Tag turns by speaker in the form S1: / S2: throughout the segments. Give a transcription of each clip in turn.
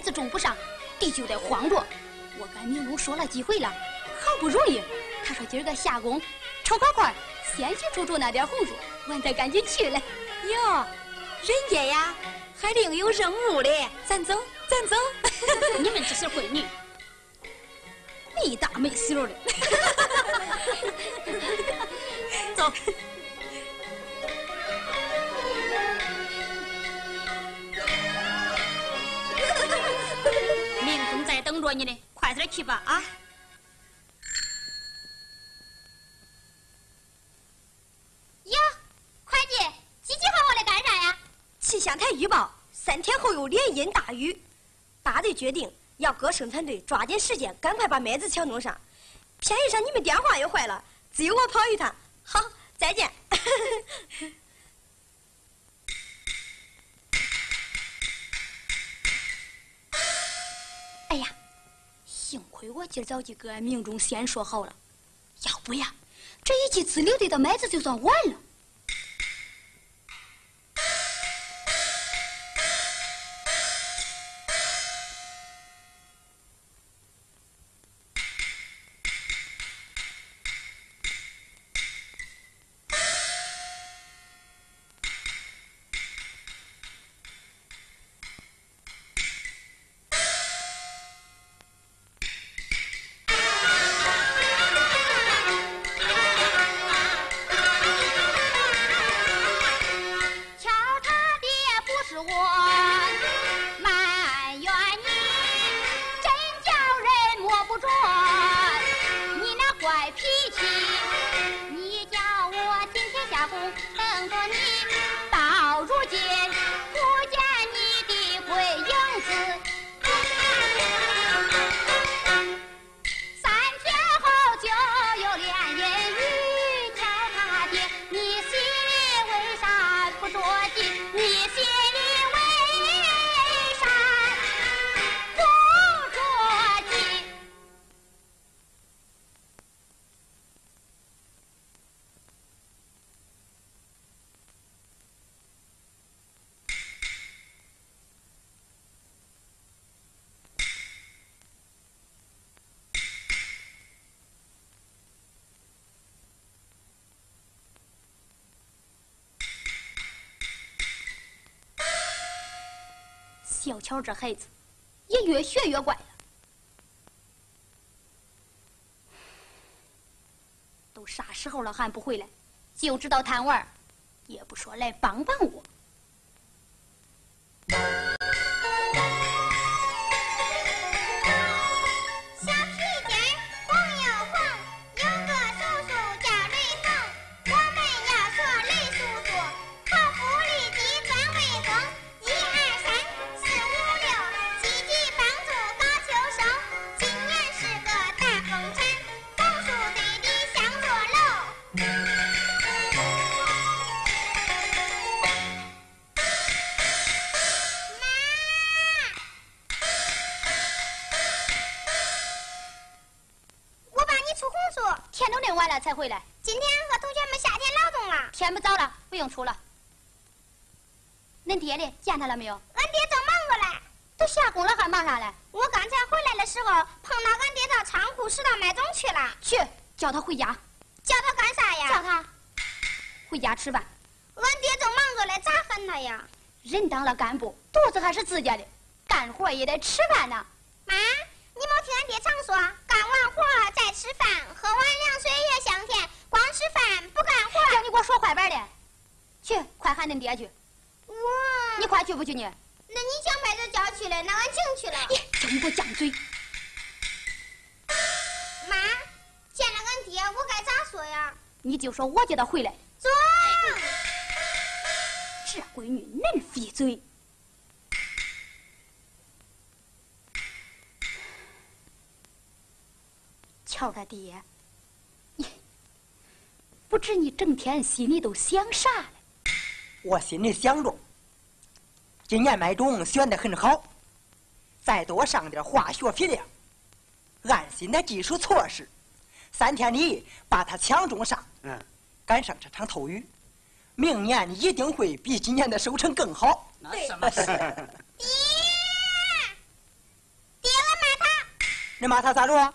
S1: 子种不上，地就得荒着。我跟宁龙说了几回了，好不容易，他说今儿个下工抽个空，先去煮煮那点红薯，俺得赶紧去了。
S2: 哟，人家呀还另有任务嘞，咱走，咱走。
S1: 你们这些闺女，
S2: 没大没小的。走。
S1: 你呢，快点去吧啊！哟，会计，几几号我来干啥呀？
S2: 气象台预报三天后有连阴大雨，大队决定要各生产队抓紧时间，赶快把麦子抢弄上。偏遇上你们电话也坏了，只有我跑一趟。好，再见。
S1: 幸亏我今儿早就跟俺命中先说好了，要不呀，这一季自留地的麦子就算完了。瞧这孩子也越学越怪了，都啥时候了还不回来？就知道贪玩，也不说来帮帮我。自家的，干活也得吃饭呢。
S3: 妈。你没听俺爹常说，干完活再吃饭，喝完凉水也香甜。光吃饭不干活，
S1: 叫你给我说坏板的。去，快喊恁爹去。
S3: 我，
S1: 你快去不去你？
S3: 那你将麦子交去了，那俺净去了。
S1: 你叫你给我犟嘴。
S3: 妈，见了俺爹，我该咋说呀？
S1: 你就说我叫他回来。瞧他爹，你不知你整天心里都想啥嘞？
S4: 我心里想着，今年麦种选的很好，再多上点化学肥料，按新的技术措施，三天里把它抢种上，
S5: 嗯，
S4: 赶上这场透雨，明年一定会比今年的收成更好。
S6: 那什么事？
S3: 爹，爹，我骂他，
S4: 你骂他咋着？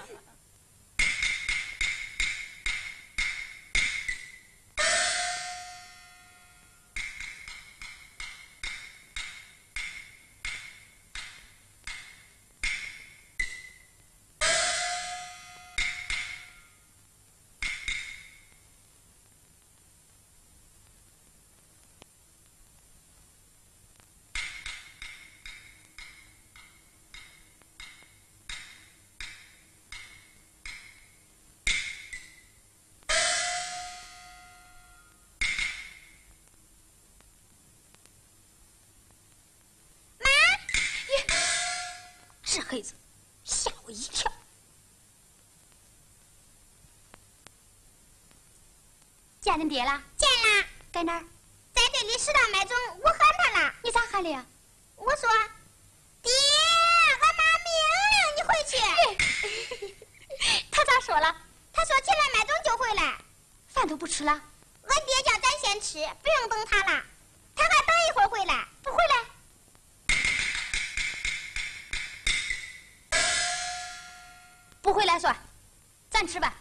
S1: 见恁爹了？
S3: 见了，
S1: 在哪儿？
S3: 在这里适当买种，我喊他了。
S1: 你咋喊的呀？
S3: 我说，爹，俺妈命令你回去。
S1: 他咋说了？
S3: 他说起来买种就回来。
S1: 饭都不吃了？
S3: 俺爹叫咱先吃，不用等他了。他还等一会儿回来，
S1: 不回来？不回来算，咱吃吧。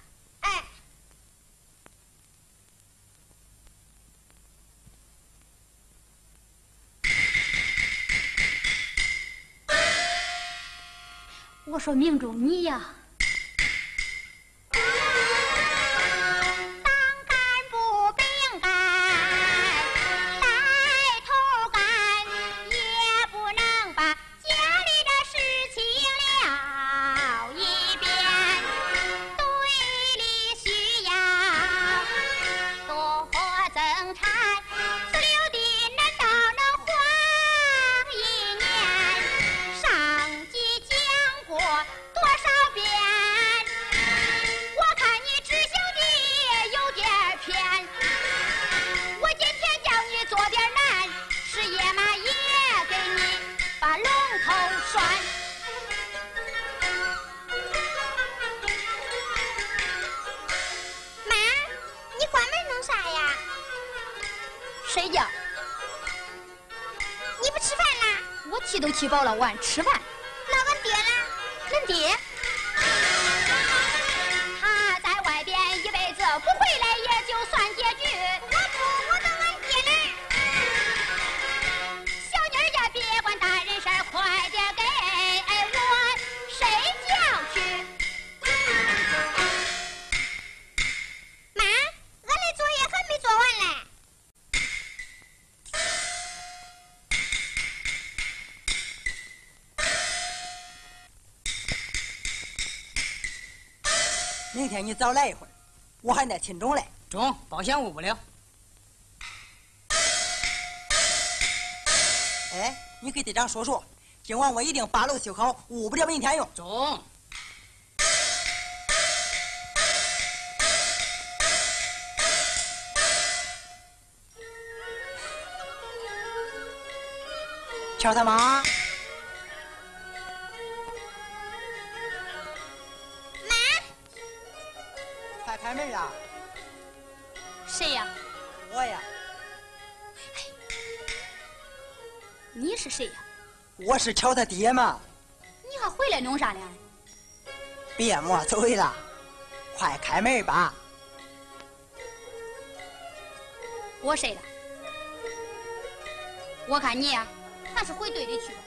S1: 说命中你呀，
S3: 我
S1: 气都气饱了，我俺吃饭。
S4: 天你早来一会儿，我还得亲种嘞。
S6: 中，保险误不了。
S4: 哎，你给队长说说，今晚我一定把楼修好，误不了明天用。
S6: 中。
S4: 瞧他，妈，
S1: 谁呀？
S4: 我呀，
S1: 你是谁呀？
S4: 我是瞧他爹嘛。
S1: 你还回来弄啥呢？
S4: 别磨嘴了，快开门吧。
S1: 我谁了？我看你呀，还是回队里去吧。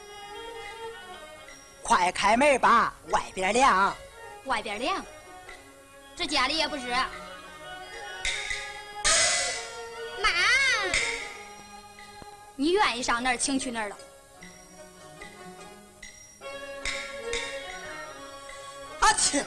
S4: 快开门吧，外边凉。
S1: 外边凉，这家里也不热。
S3: 妈，
S1: 你愿意上哪儿，请去哪儿了。
S4: 啊去！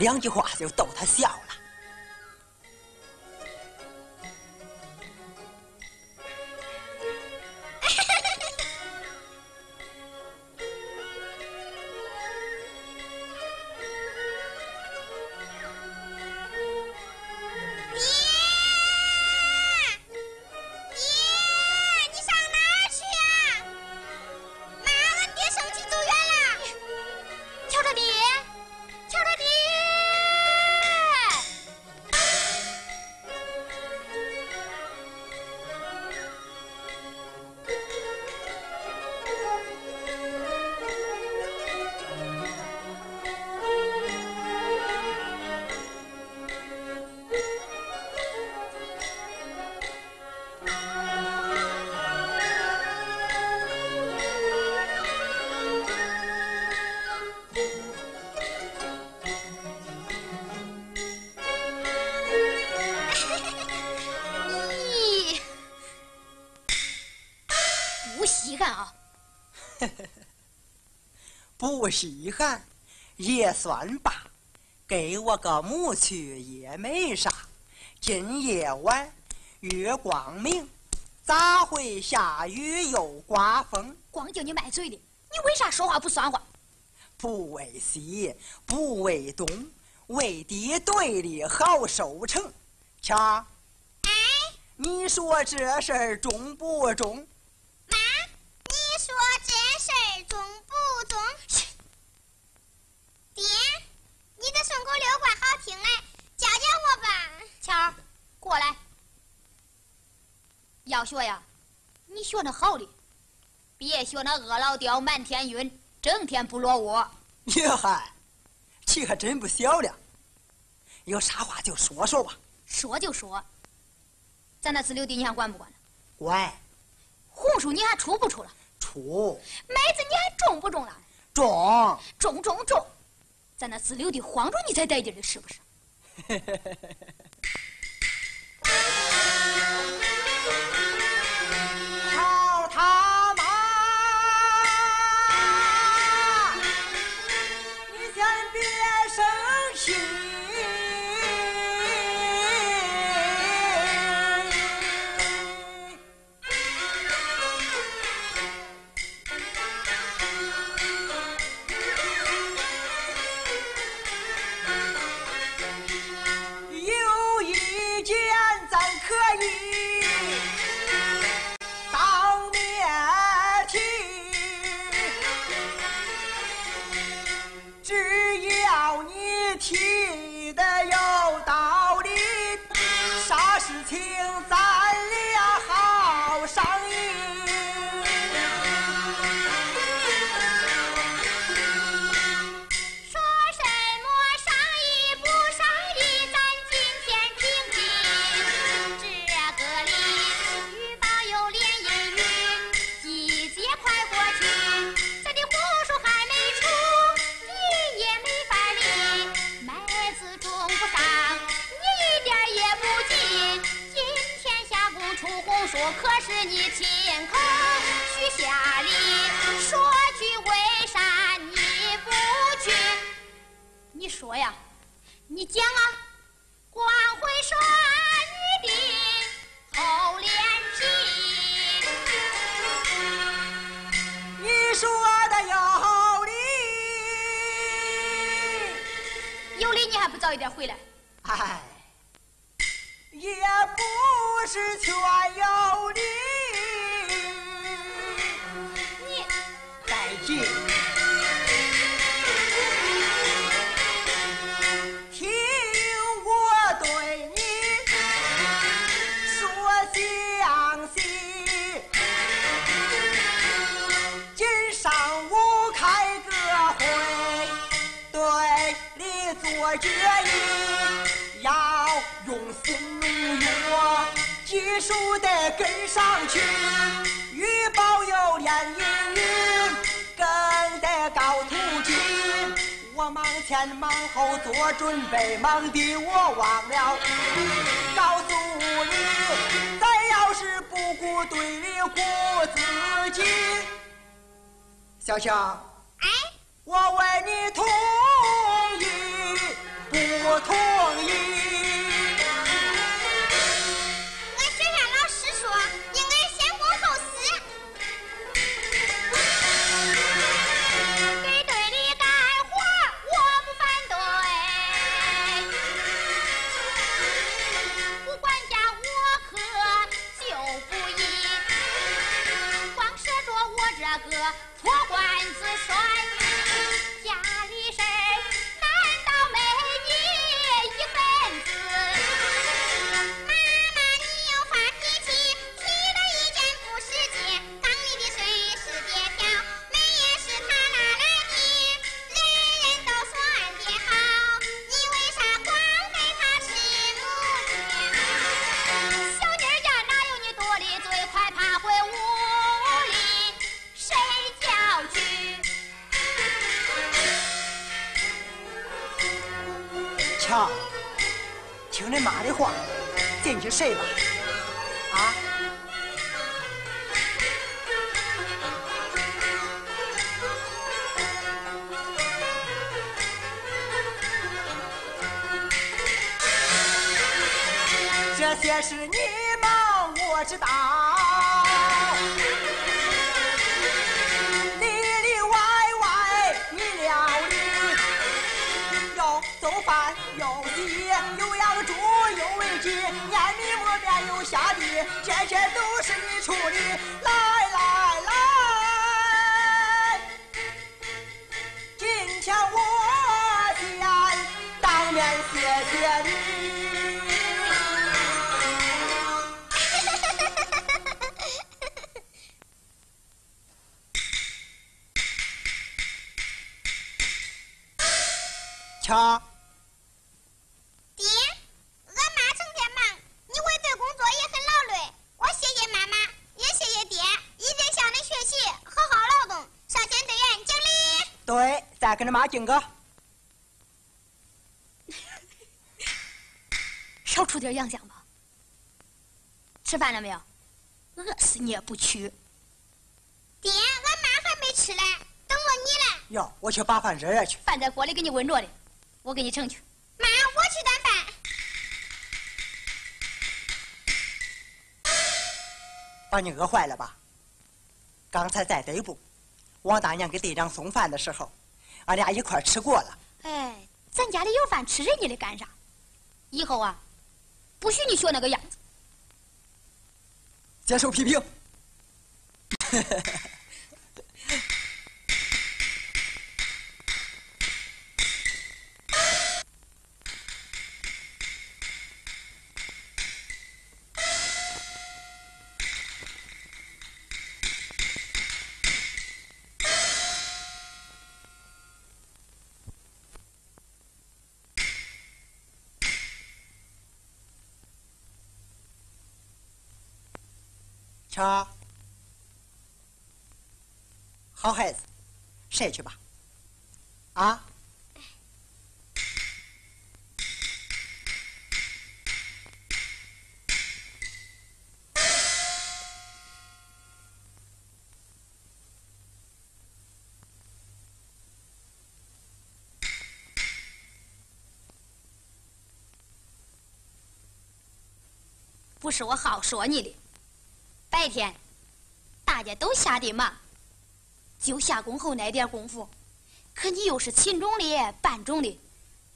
S4: 两句话就逗他笑了。不稀罕，也算罢。给我个木去也没啥。今夜晚月光明，咋会下雨又刮风？
S1: 光叫你卖嘴的，你为啥说话不算话？
S4: 不为西，不为东，为敌对的好收成。瞧，
S3: 哎，
S4: 你说这事儿中不中？
S3: 妈，你说这事儿中不中？爹，你的顺口溜怪好听哎，教教我吧。
S1: 巧儿，过来。要学呀，你学那好的，别学那饿老刁满天云，整天不落窝。
S4: 哟嗨，气还真不小了。有啥话就说说吧。
S1: 说就说。咱那四六地你还管不管了？
S4: 管。
S1: 红薯你还出不出了？
S4: 出。
S1: 麦子你还种不种了？
S4: 种。
S1: 种种种。在那自留地晃着你才带劲儿的，是不是？
S3: 说
S1: 呀，你讲啊。
S3: 光会说你的厚脸皮。
S4: 你说的有理，
S1: 有理你还不早一点回来？
S4: 哎，也不是全有理。
S1: 你
S4: 做决议，要用新农药，技术得跟上去，预报有连阴雨，跟得高途径。我忙前忙后做准备，忙的我忘了告诉你，咱要是不顾对里顾自己，小香，
S3: 哎，
S4: 我问你同我同意？进去睡吧。啊？这些事你忙我知道，里里外外你料理。又做饭又洗，又养猪喂鸡，撵米磨面又下地，这些都是你处理。来来来，今天我先当面谢谢你
S3: 爹，俺妈成天忙，你为这工作也很劳累。我谢谢妈妈，也谢谢爹，一直向你学习，好好劳动，上先队员敬礼。
S4: 对，再跟着妈敬个。
S1: 少出点洋相吧。吃饭了没有？饿死你也不去。
S3: 爹，俺妈还没吃嘞，等着你嘞。
S4: 哟，我去把饭热热去。
S1: 饭在锅里给你温着嘞，我给你盛去。
S3: 妈，我去端饭。
S4: 把你饿坏了吧？刚才在队部，王大娘给队长送饭的时候，俺俩一块儿吃过了。
S1: 哎，咱家里有饭吃，人家的干啥？以后啊，不许你学那个样子。
S4: 接受批评。瞧，好孩子，睡去吧。啊？
S1: 不是我好说你的，白天大家都下的忙，就下工后那点功夫，可你又是勤种的、半种的，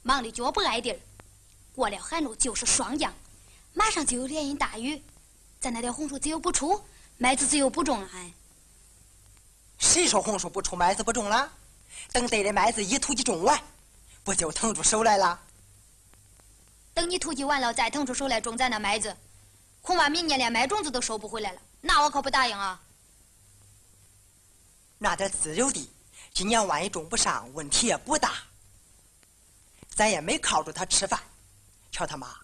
S1: 忙的脚不挨地儿。过了寒露就是霜降，马上就有连阴大雨，咱那点红薯籽又不出，麦子籽又不种了，还
S4: 谁说红薯不出，麦子不种了？等队里麦子一土一种完，不就腾出手来了？
S1: 等你土鸡完了，再腾出手来种咱那麦子，恐怕明年连麦种子都收不回来了。那我可不答应啊！
S4: 那点自留地，今年万一种不上，问题也不大。咱也没靠住他吃饭。瞧他妈，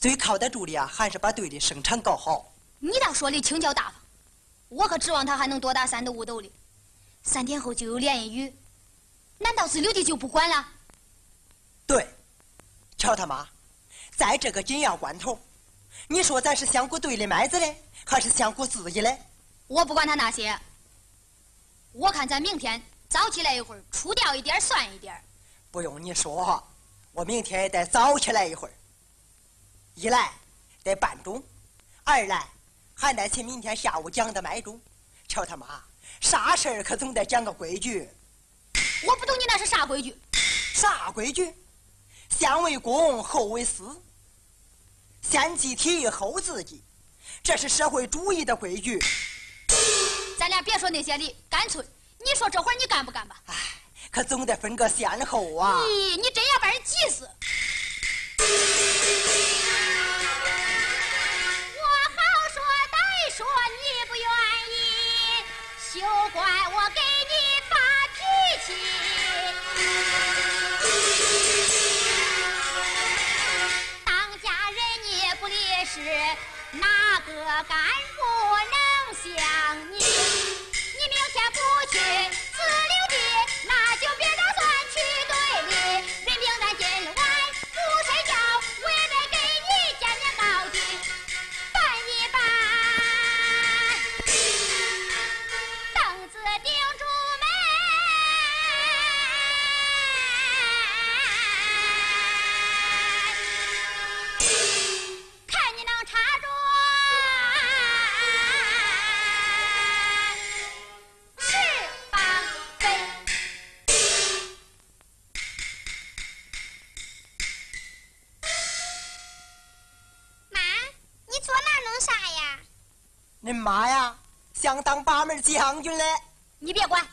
S4: 最靠得住的呀，还是把队里生产搞好。
S1: 你倒说的轻巧大方，我可指望他还能多打三斗五斗的。三天后就有连阴雨，难道自留地就不管了？
S4: 对，瞧他妈，在这个紧要关头，你说咱是想顾队里麦子嘞，还是想顾自己嘞？
S1: 我不管他那些，
S7: 我看咱明天早起来一会儿，除掉一点算一点。
S4: 不用你说，我明天也得早起来一会儿。一来得搬种，二来还得去明天下午讲的麦种。瞧他妈，啥事儿可总得讲个规矩。
S7: 我不懂你那是啥规矩？
S4: 啥规矩？先为公，后为私，先集体，后自己，这是社会主义的规矩。
S7: 咱俩别说那些理，干脆你说这活你干不干吧？
S4: 哎，可总得分个先后啊！
S7: 咦，你真要把人急死！
S1: 我好说歹说你不愿意，休怪我给是，哪个干部能像你？你明天不去自留地，那就
S4: 将军嘞。
S7: 你别管，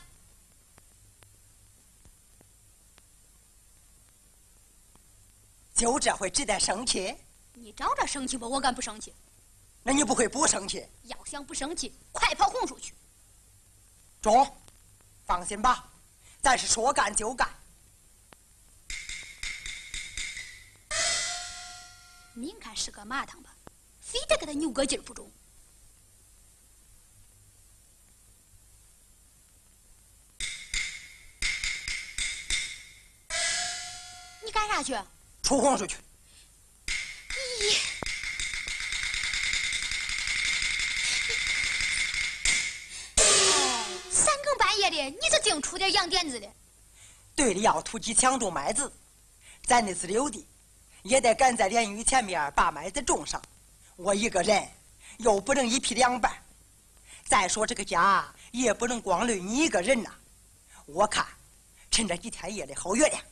S4: 就这回值得生气，
S7: 你找着生气吧，我敢不生气。
S4: 那你不会不生气？
S7: 要想不生气，快跑红薯去。
S4: 中，放心吧，咱是说干就干。
S7: 明看是个麻糖吧，非得给他扭个劲儿不中。去？
S4: 出红树去。
S7: 咦，三更半夜的，你这净出点洋点子的。
S4: 队里要突击抢种麦子，咱那自留地也得赶在连雨前面把麦子种上。我一个人又不能一劈两半，再说这个家也不能光累你一个人呐。我看趁这几天夜里好月亮，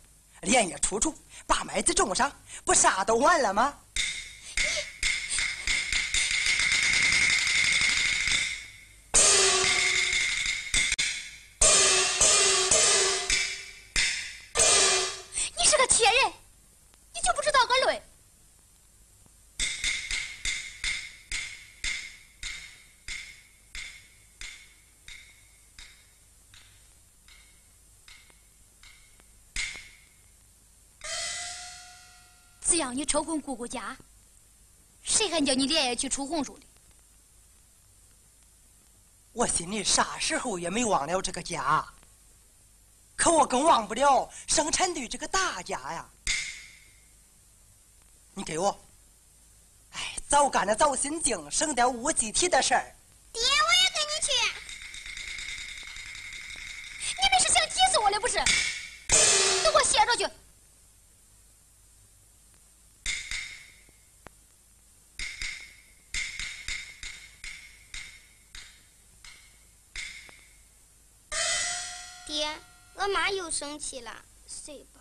S4: 连夜出处把麦子种上，不啥都完了吗？
S7: 抽空顾顾家，谁还叫你连夜去出红薯的？
S4: 我心里啥时候也没忘了这个家，可我更忘不了生产队这个大家呀。你给我，哎，早干了早心静，省点无集体的事儿。
S1: 生气了，睡吧。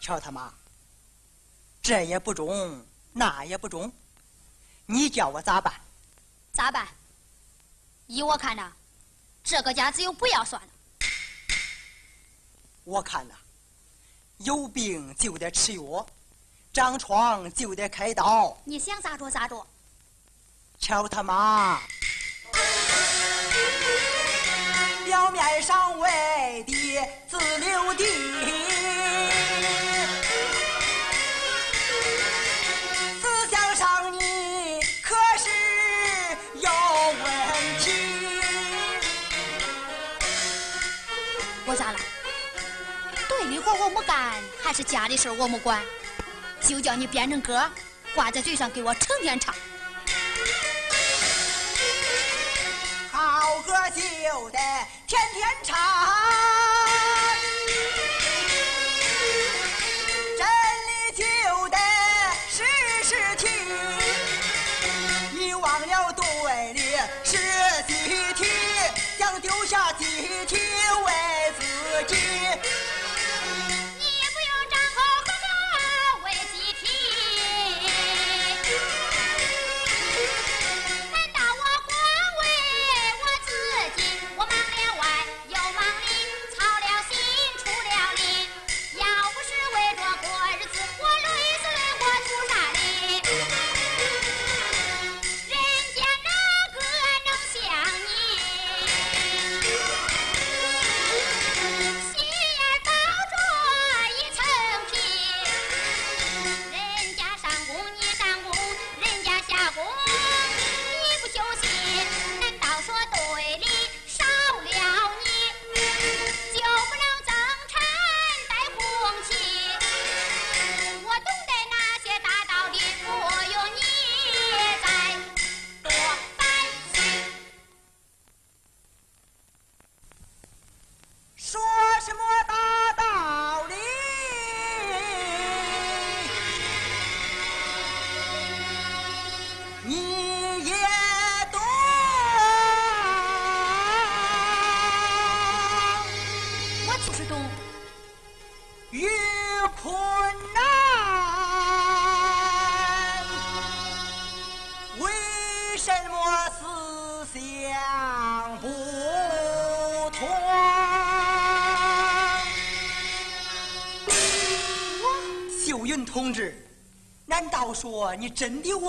S4: 瞧他妈，这也不中，那也不中，你叫我咋办？
S7: 咋办？依我看呐，这个家只有不要算了。
S4: 我看呐，有病就得吃药，长疮就得开刀。
S7: 你想咋着咋着。
S4: 瞧他妈，表面上为的自留地，
S8: 还是家里事儿我没管。就叫你编成歌挂在嘴上给我成天唱。
S4: 好歌就得天天唱。真的我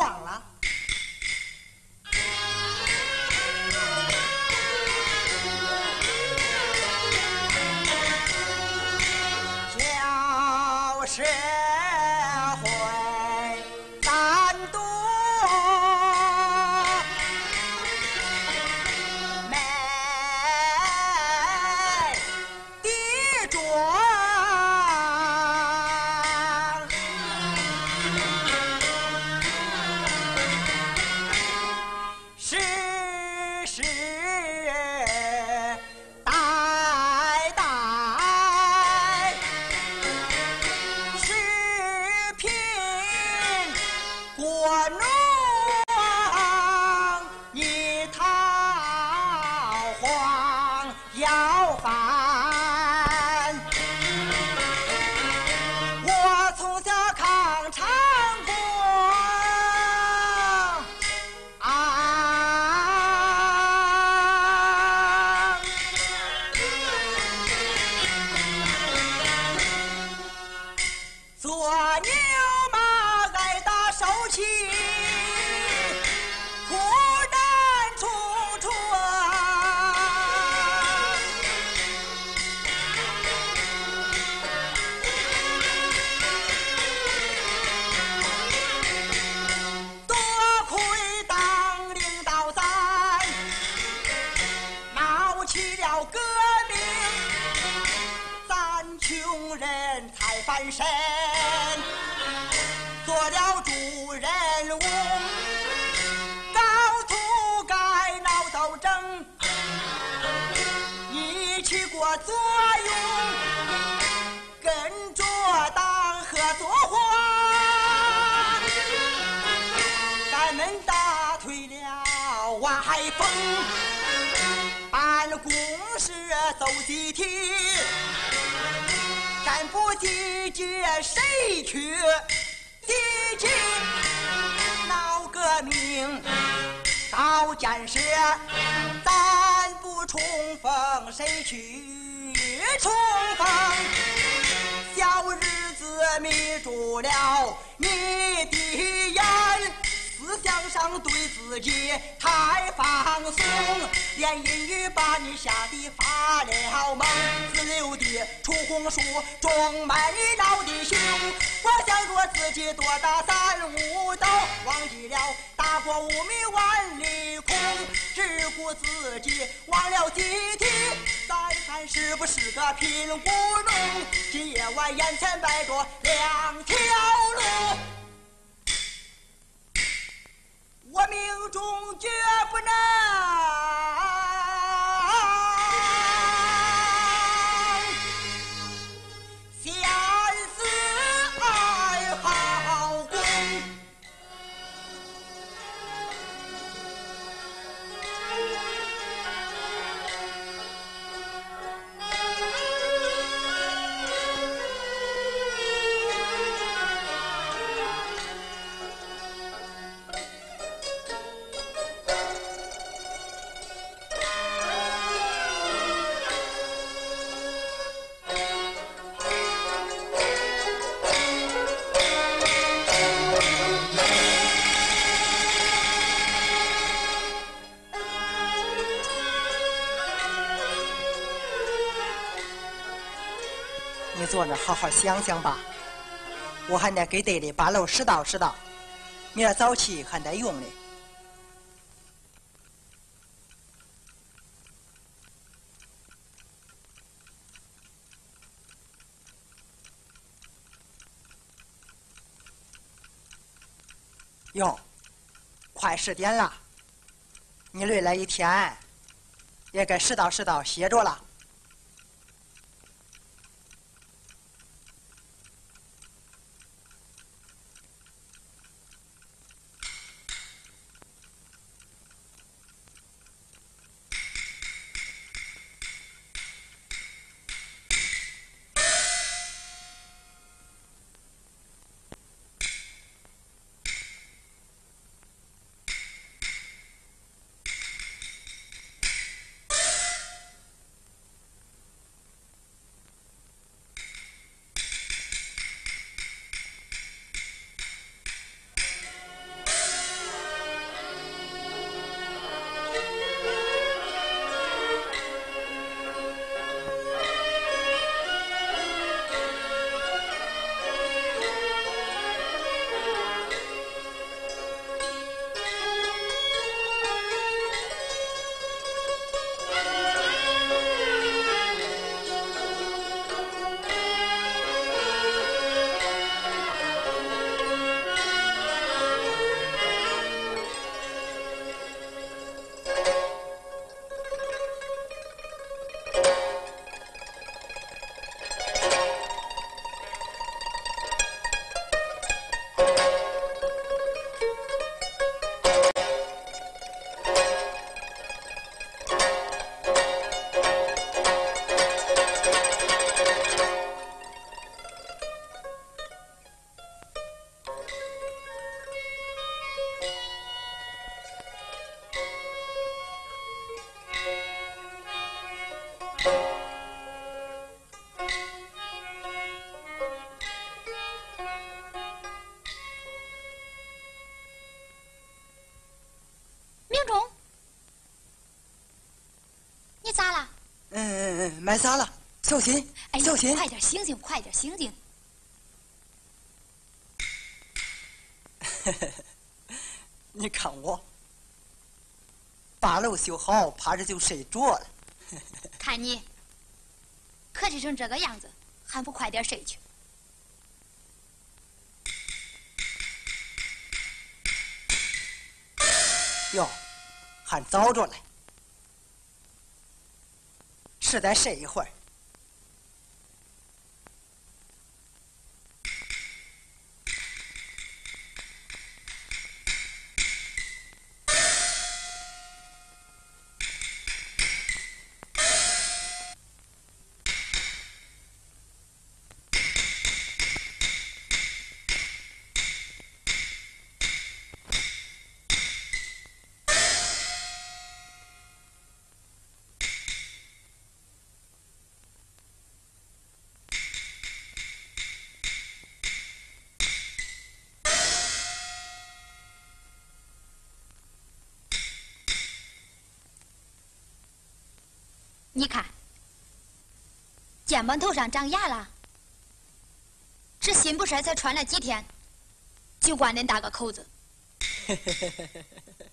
S4: 坐着好好想想吧，我还得给队里把路拾到拾到，明儿早起还得用呢。哟，快十点了，你累了一天，也该拾到拾到歇着了。
S1: 点醒醒！快点醒醒！
S4: 你看我，八楼修好，趴着就睡着了。
S1: 看你，客气成这个样子，还不快点睡去？
S4: 哟，还早着嘞。是再睡一会儿。
S1: 你看，肩膀头上长牙了，这新布衫才穿了几天，就挂恁大个口子。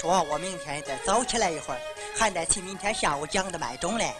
S4: 说，我明天再早起来一会儿，还得去明天下午讲的麦种嘞。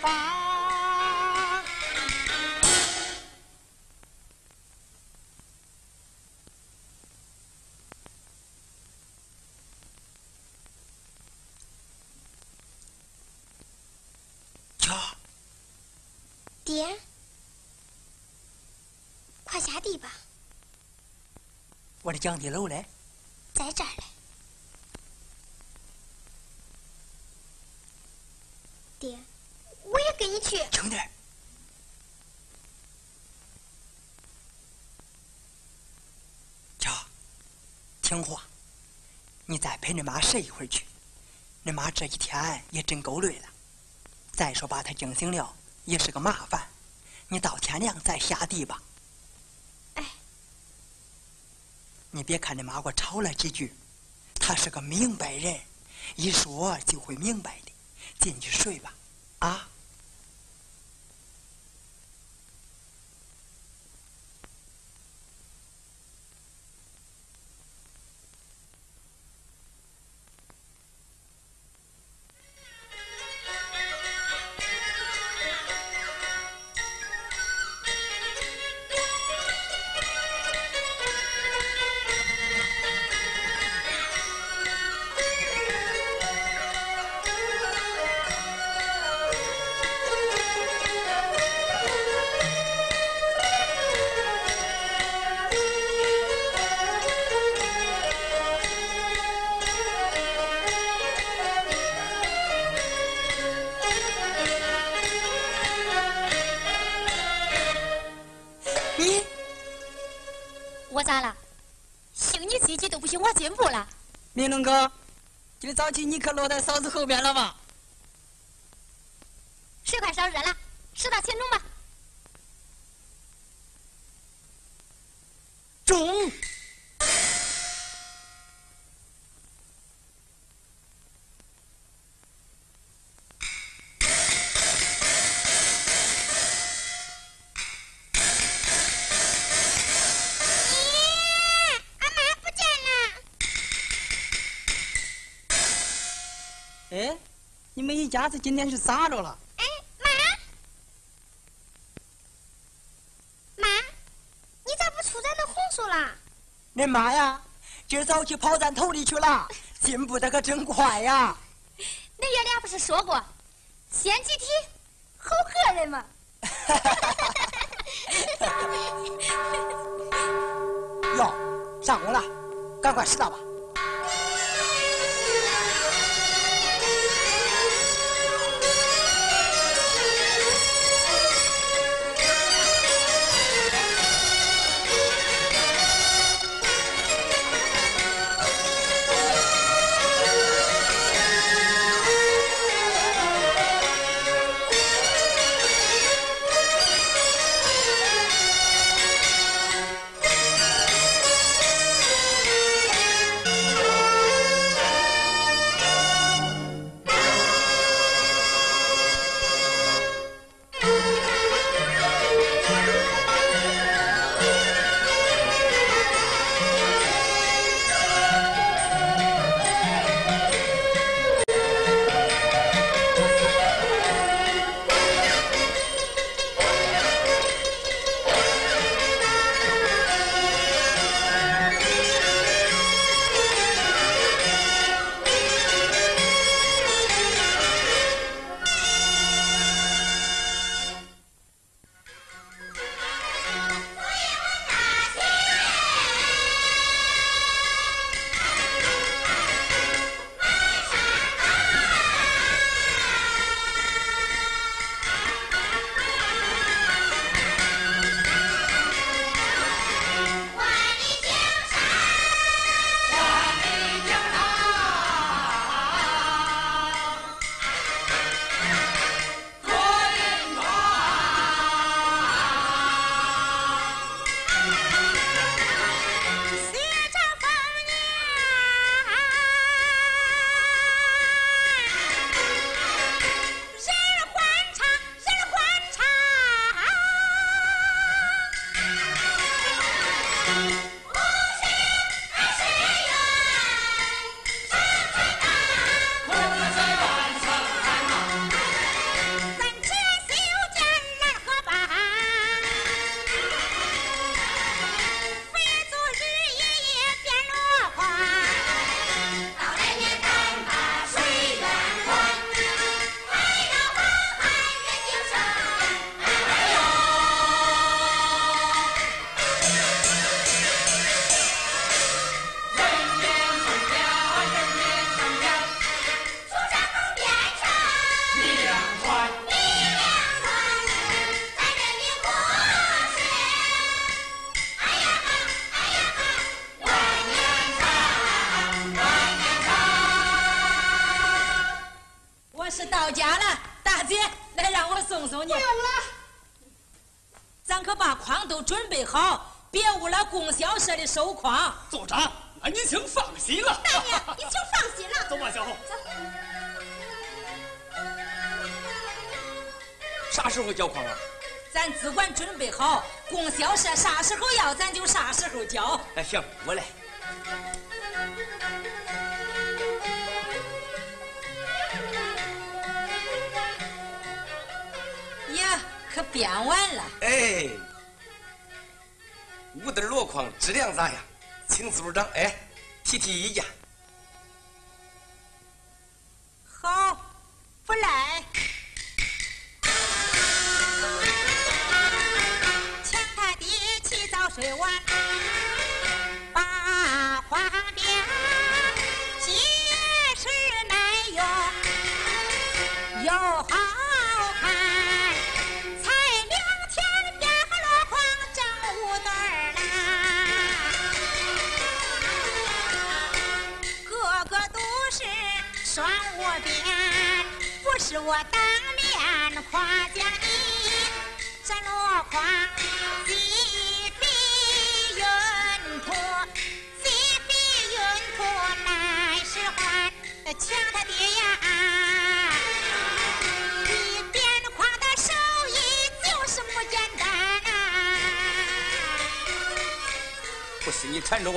S4: 方。瞧，
S2: 爹，快下地吧，
S4: 我的降地楼嘞，
S2: 在这儿嘞。爹，我也跟你去。
S4: 轻点儿。瞧，听话，你妈睡一会儿去。你妈这几天也真够累了。再说把她惊醒了，也是个麻烦。你到天亮再下地吧。
S2: 哎，
S4: 你别看你妈给我吵了几句，她是个明白人，一说就会明白的。进去睡吧，啊。你
S6: 可落在嫂子后边了吧？一家子今天是咋着了？
S3: 哎，妈，妈，你咋不出咱那红薯了？
S4: 恁妈呀，今儿早起跑咱头里去了，进步的可真快呀！
S8: 那爷俩不是说过，先集体后个人吗？
S4: 哟，上工了，赶快拾到吧。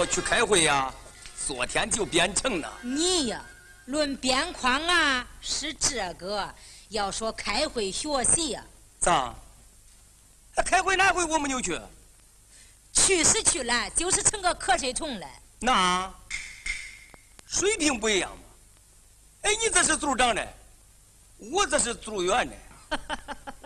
S1: 去开会呀？昨天就编程呢。
S9: 你呀，论编框啊是这个，要说开会学习呀，
S1: 咋？那开会哪回我没有去？
S9: 去是去了，就是成个瞌睡虫了。
S1: 那水平不一样嘛。哎，你这是组长的，我这是组员的。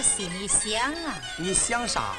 S9: 我心里想啊，
S1: 你想啥？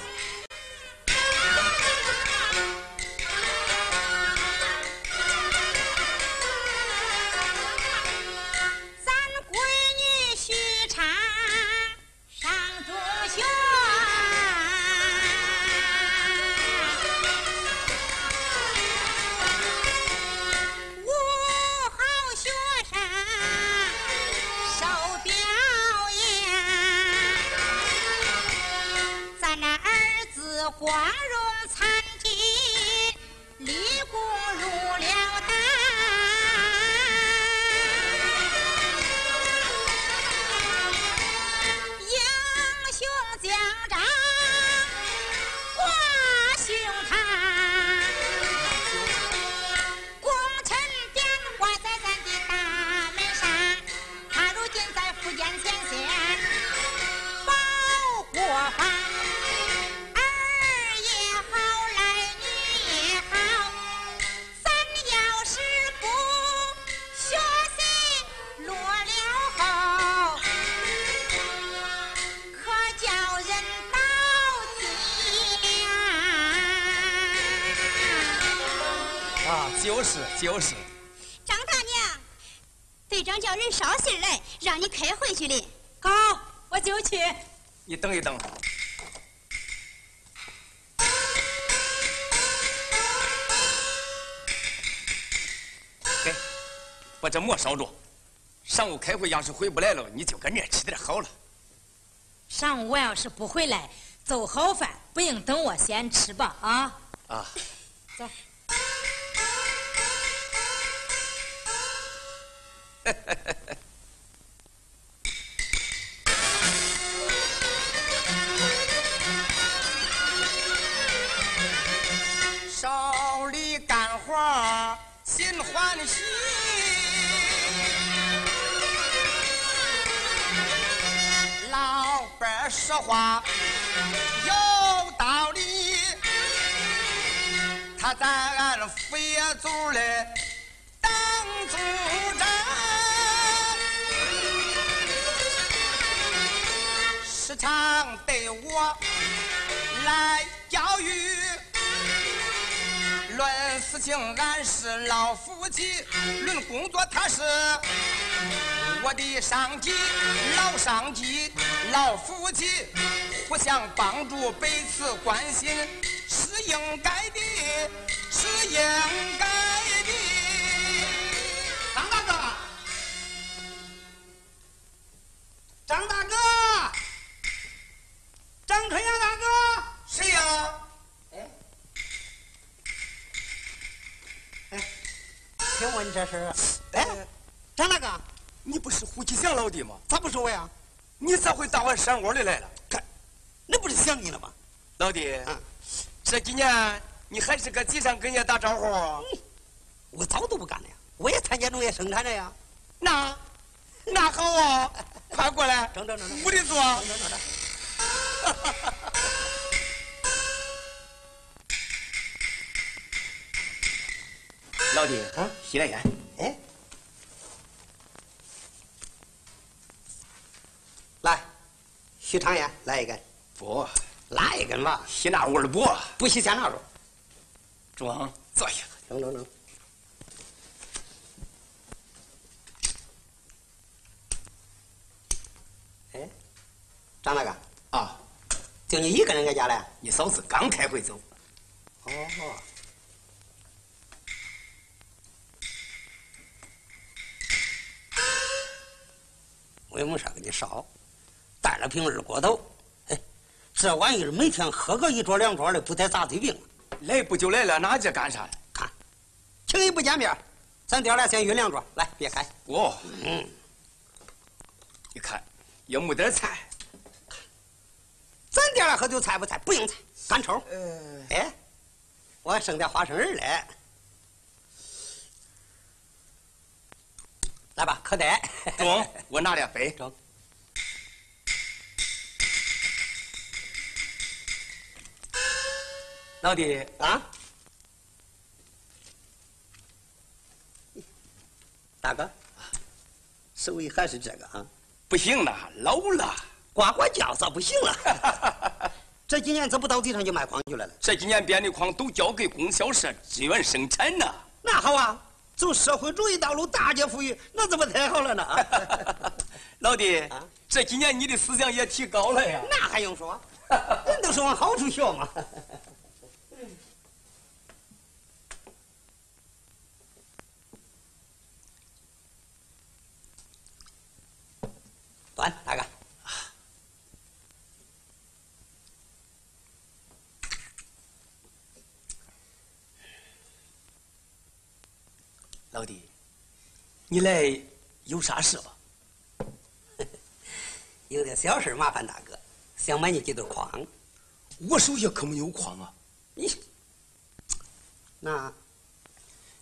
S1: 就是就是。
S3: 张大娘，队长叫人捎信来，让你开会去的。
S9: 好，我就去。
S1: 你等一等。给，把这馍烧着。上午开会要是回不来了，你就跟这吃点好了。
S9: 上午我要是不回来，做好饭不用等我先吃吧啊！
S1: 啊，
S9: 走。
S10: 手里干活心欢喜，老板说话有道理，他在俺了佛祖嘞当组长。时常对我来教育。论事情俺是老夫妻，论工作他是我的上级，老上级，老夫妻，互相帮助，彼此关心，是应该的，是应该的。
S11: 张大哥，张大哥，张春阳大哥，
S10: 谁呀哎？
S11: 请问这是？哎，张大哥，
S9: 你不是胡启祥老弟吗？
S11: 咋不是我呀？
S9: 你咋会到我山窝里来了？
S11: 看，那不是想你了吗？
S9: 老弟，
S11: 嗯
S9: 这几年你还是搁集上跟人家打招呼？
S11: 我早都不干了呀，我也参加农业生产了呀。
S9: 那那好啊，快过来，
S11: 整整整整
S9: 屋里坐。
S11: 等等等等。
S9: 老弟，
S11: 啊
S9: 吸来烟。
S11: 哎，来，许长烟来一根，
S9: 不，
S11: 来一根吧，
S9: 吸那味儿不？
S11: 不许先拿着。
S9: 中，坐下。
S11: 等等等。哎，张大哥，
S9: 啊，
S11: 就你一个人在家嘞？
S9: 你嫂子刚开会走。
S11: 哦。我也没啥给你烧，带了瓶二锅头。哎，这玩意儿每天喝个一桌两桌的，不得咋对病？
S9: 来不就来了，拿这干啥呀？
S11: 看，轻易不见面，咱爹俩先约两桌，来别开。
S9: 哦，
S11: 嗯，
S9: 你看也没点菜。
S11: 咱爹俩喝酒菜不菜？不用菜，干抽。
S9: 呃，
S11: 哎，我还剩点花生仁嘞。来吧，可得。
S9: 中，我拿点杯。
S11: 中。
S9: 老弟，
S11: 啊，大哥，手艺还是这个啊，
S9: 不行了，老了。
S11: 呱呱叫咋不行了？这几年怎不到地上就卖矿去了呢？
S9: 这几年编的矿都交给供销社支援生产呢。
S11: 那好啊，走社会主义道路，大家富裕，那怎么太好了呢？
S9: 老弟
S11: 啊，
S9: 这几年你的思想也提高了呀。
S11: 那还用说？人都是往好处学嘛。端，大哥。
S9: 老弟，你来有啥事吧？
S11: 有点小事麻烦大哥，想买你几对矿。
S9: 我手下可没有矿啊，
S11: 你，那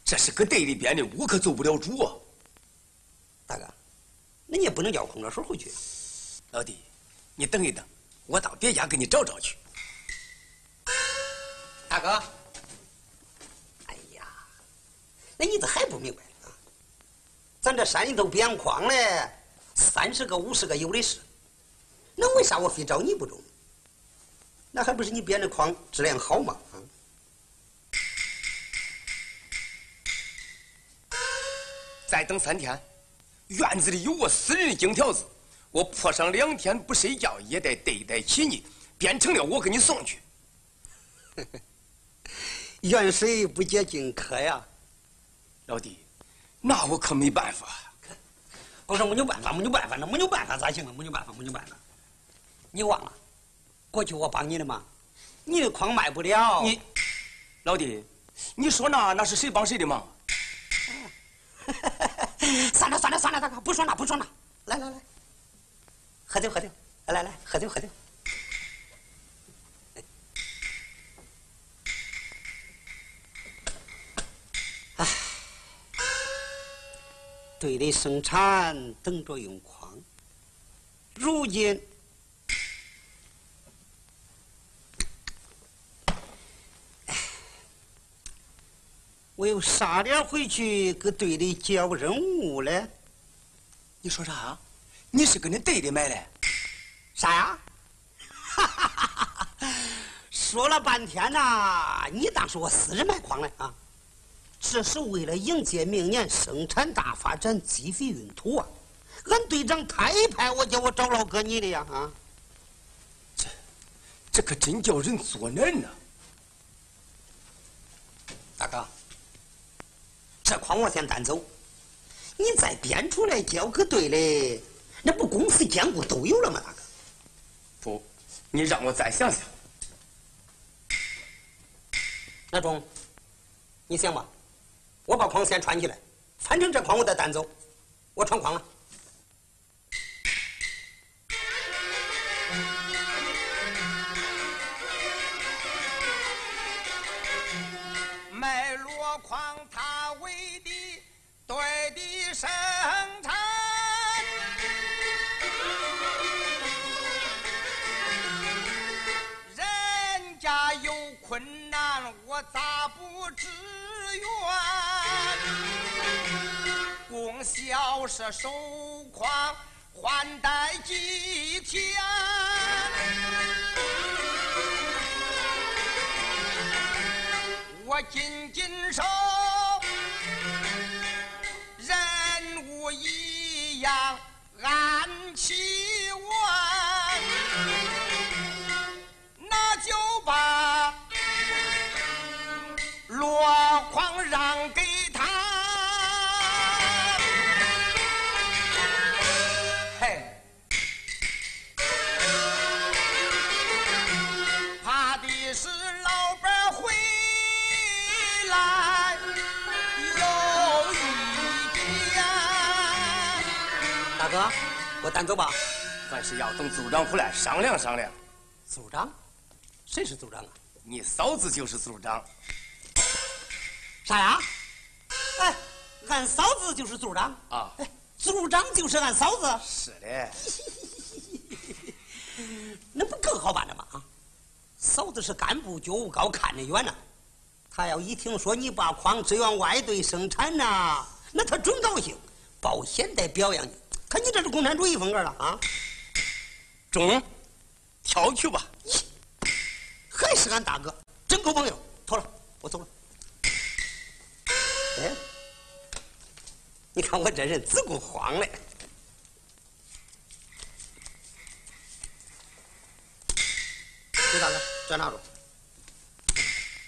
S9: 这是搁队里边的，我可做不了主啊。
S11: 大哥，那你也不能叫空着手回去。
S9: 老弟，你等一等，我到别家给你找找去。
S11: 大哥，哎呀，那你咋还不明白啊？咱这山里头编筐嘞，三十个五十个有的是，那为啥我非找你不中？那还不是你编的筐质量好吗？
S9: 再等三天，院子里有我私人的金条子，我破上两天不睡觉也得对得起你，编成了我给你送去。
S11: 远水不解近渴呀。
S9: 老弟，那我可没办法。
S11: 不是没有办法，没有办法，那没有办法咋行啊？没有办法，没有办法。你忘了，过去我帮你的忙，你的矿卖不了。
S9: 你，老弟，你说那那是谁帮谁的忙？
S11: 算了算了算了，大哥，不说那不说那，来来来，喝酒喝酒，来来来，喝酒喝酒。队里生产，等着用筐。如今我又杀点回去给队里交任务嘞？
S9: 你说啥？你是给恁队里买的
S11: 啥呀？说了半天，那你当是我私人卖筐嘞？啊。这是为了迎接明年生产大发展、积肥运土啊！俺队长太派我叫我找老哥你的呀啊！
S9: 这，这可真叫人作难呐！
S11: 大哥，这筐我先担走，你再编出来交给队里，那不公司兼顾都有了吗？大哥，
S9: 不，你让我再想想。
S11: 那中，你想吧，我把筐先穿起来，反正这筐我得担走，我穿筐了。
S10: 卖箩筐，他为的对的生不是手狂还贷几天？我紧紧手，人无一样按期
S11: 我担走吧。
S9: 还是要等组长回来商量商量。
S11: 组长，谁是组长啊？
S9: 你嫂子就是组长。
S11: 啥呀？哎，俺嫂子就是组长
S9: 啊！
S11: 哎，组长就是俺嫂子。
S9: 是的。
S11: 那不更好办了吗？啊，嫂子是干部，觉悟高，看得远呐。他要一听说你把矿支援外队生产呐，那他准高兴，保险得表扬你。看你这是共产主义风格了啊！
S9: 中，挑去吧。
S11: 咦还是俺大哥，真够朋友。妥了，我走了。哎，你看我这人自够慌嘞。刘大哥，这拿住，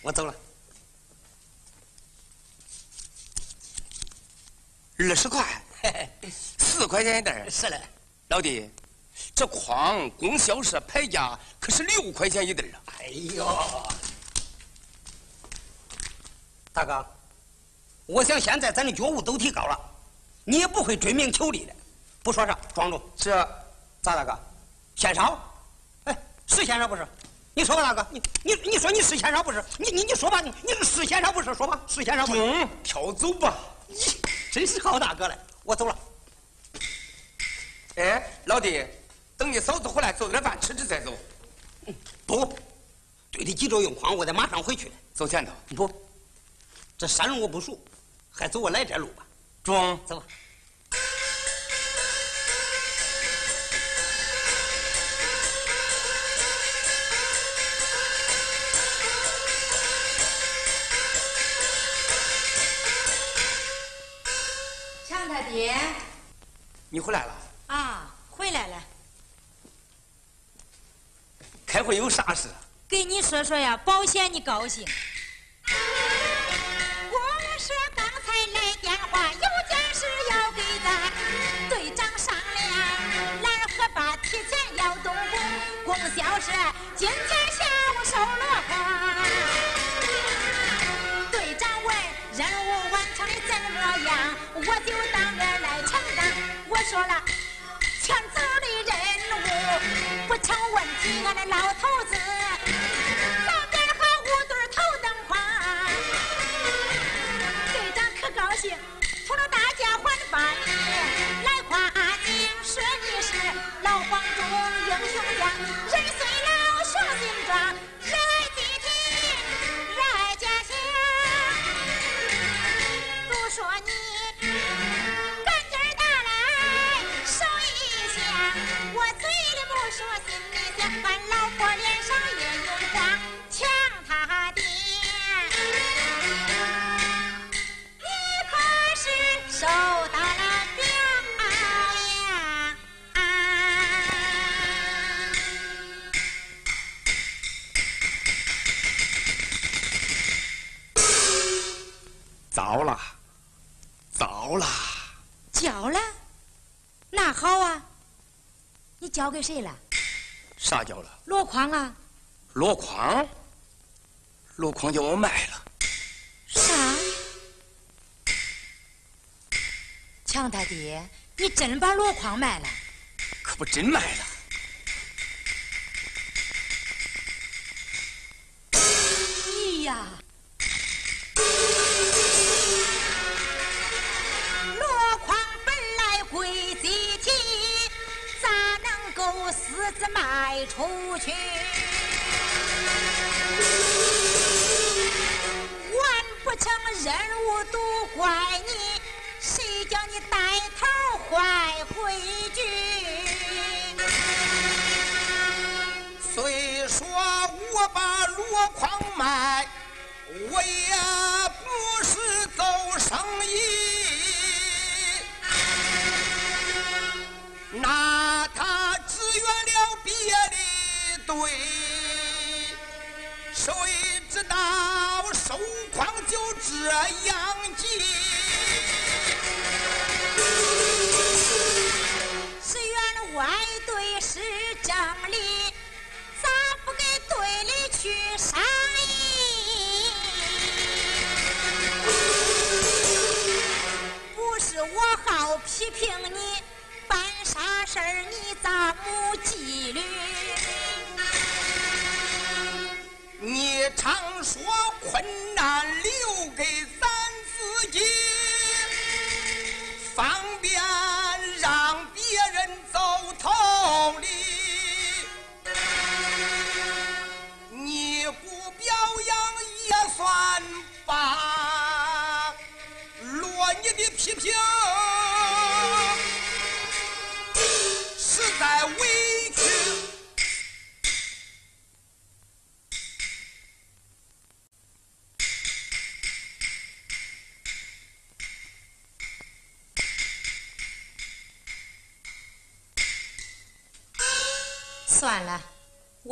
S11: 我走了。
S9: 二十块，四块钱一袋。
S11: 是嘞，
S9: 老弟，这矿供销社牌价可是六块钱一袋啊！
S11: 哎呦，大哥，我想现在咱的觉悟都提高了，你也不会追名求利的。不说啥，装住
S9: 是
S11: 咋大哥？嫌少？哎，是嫌少不是？你说吧，大哥，你你你说你是嫌少不是？你你你说吧，你你是嫌少不是？说吧，是嫌少不是？
S9: 中，跳走吧。
S11: 真是好大哥嘞！我走了。
S9: 哎，老弟，等你嫂子回来做点饭吃吃再走。
S11: 不，队里急着用筐，我得马上回去。
S9: 走前头。
S11: 不，这山路我不熟，还走我来这路吧。
S9: 中，
S11: 走吧。
S1: 强他爹
S9: 你回来了？
S1: 啊，回来了。
S9: 会有啥事？
S1: 给你说说呀，保险你高兴。我说刚才来电话，有件事要给咱队长商量，蓝河坝提前要动工，供销社今天下午收箩筐。队长问任务完成的怎么样，我就当面来承担。我说了，老头子。上边和五对头等筐，队长可高兴，除了大家还把你来夸敬，说你是老黄忠英雄将，交给谁了？
S9: 啥交了？
S1: 箩筐啊？
S9: 箩筐？箩筐叫我卖了。
S1: 啥？强他爹，你真把箩筐卖了？
S9: 可不真卖了。
S1: 哎呀！子卖出去？完不成任务都怪你，谁叫你带头坏规矩？
S10: 虽说我把箩筐卖，我也不是走生意。对，谁知道手狂就这样急？
S1: 是员外队是正理，咋不给队里去上？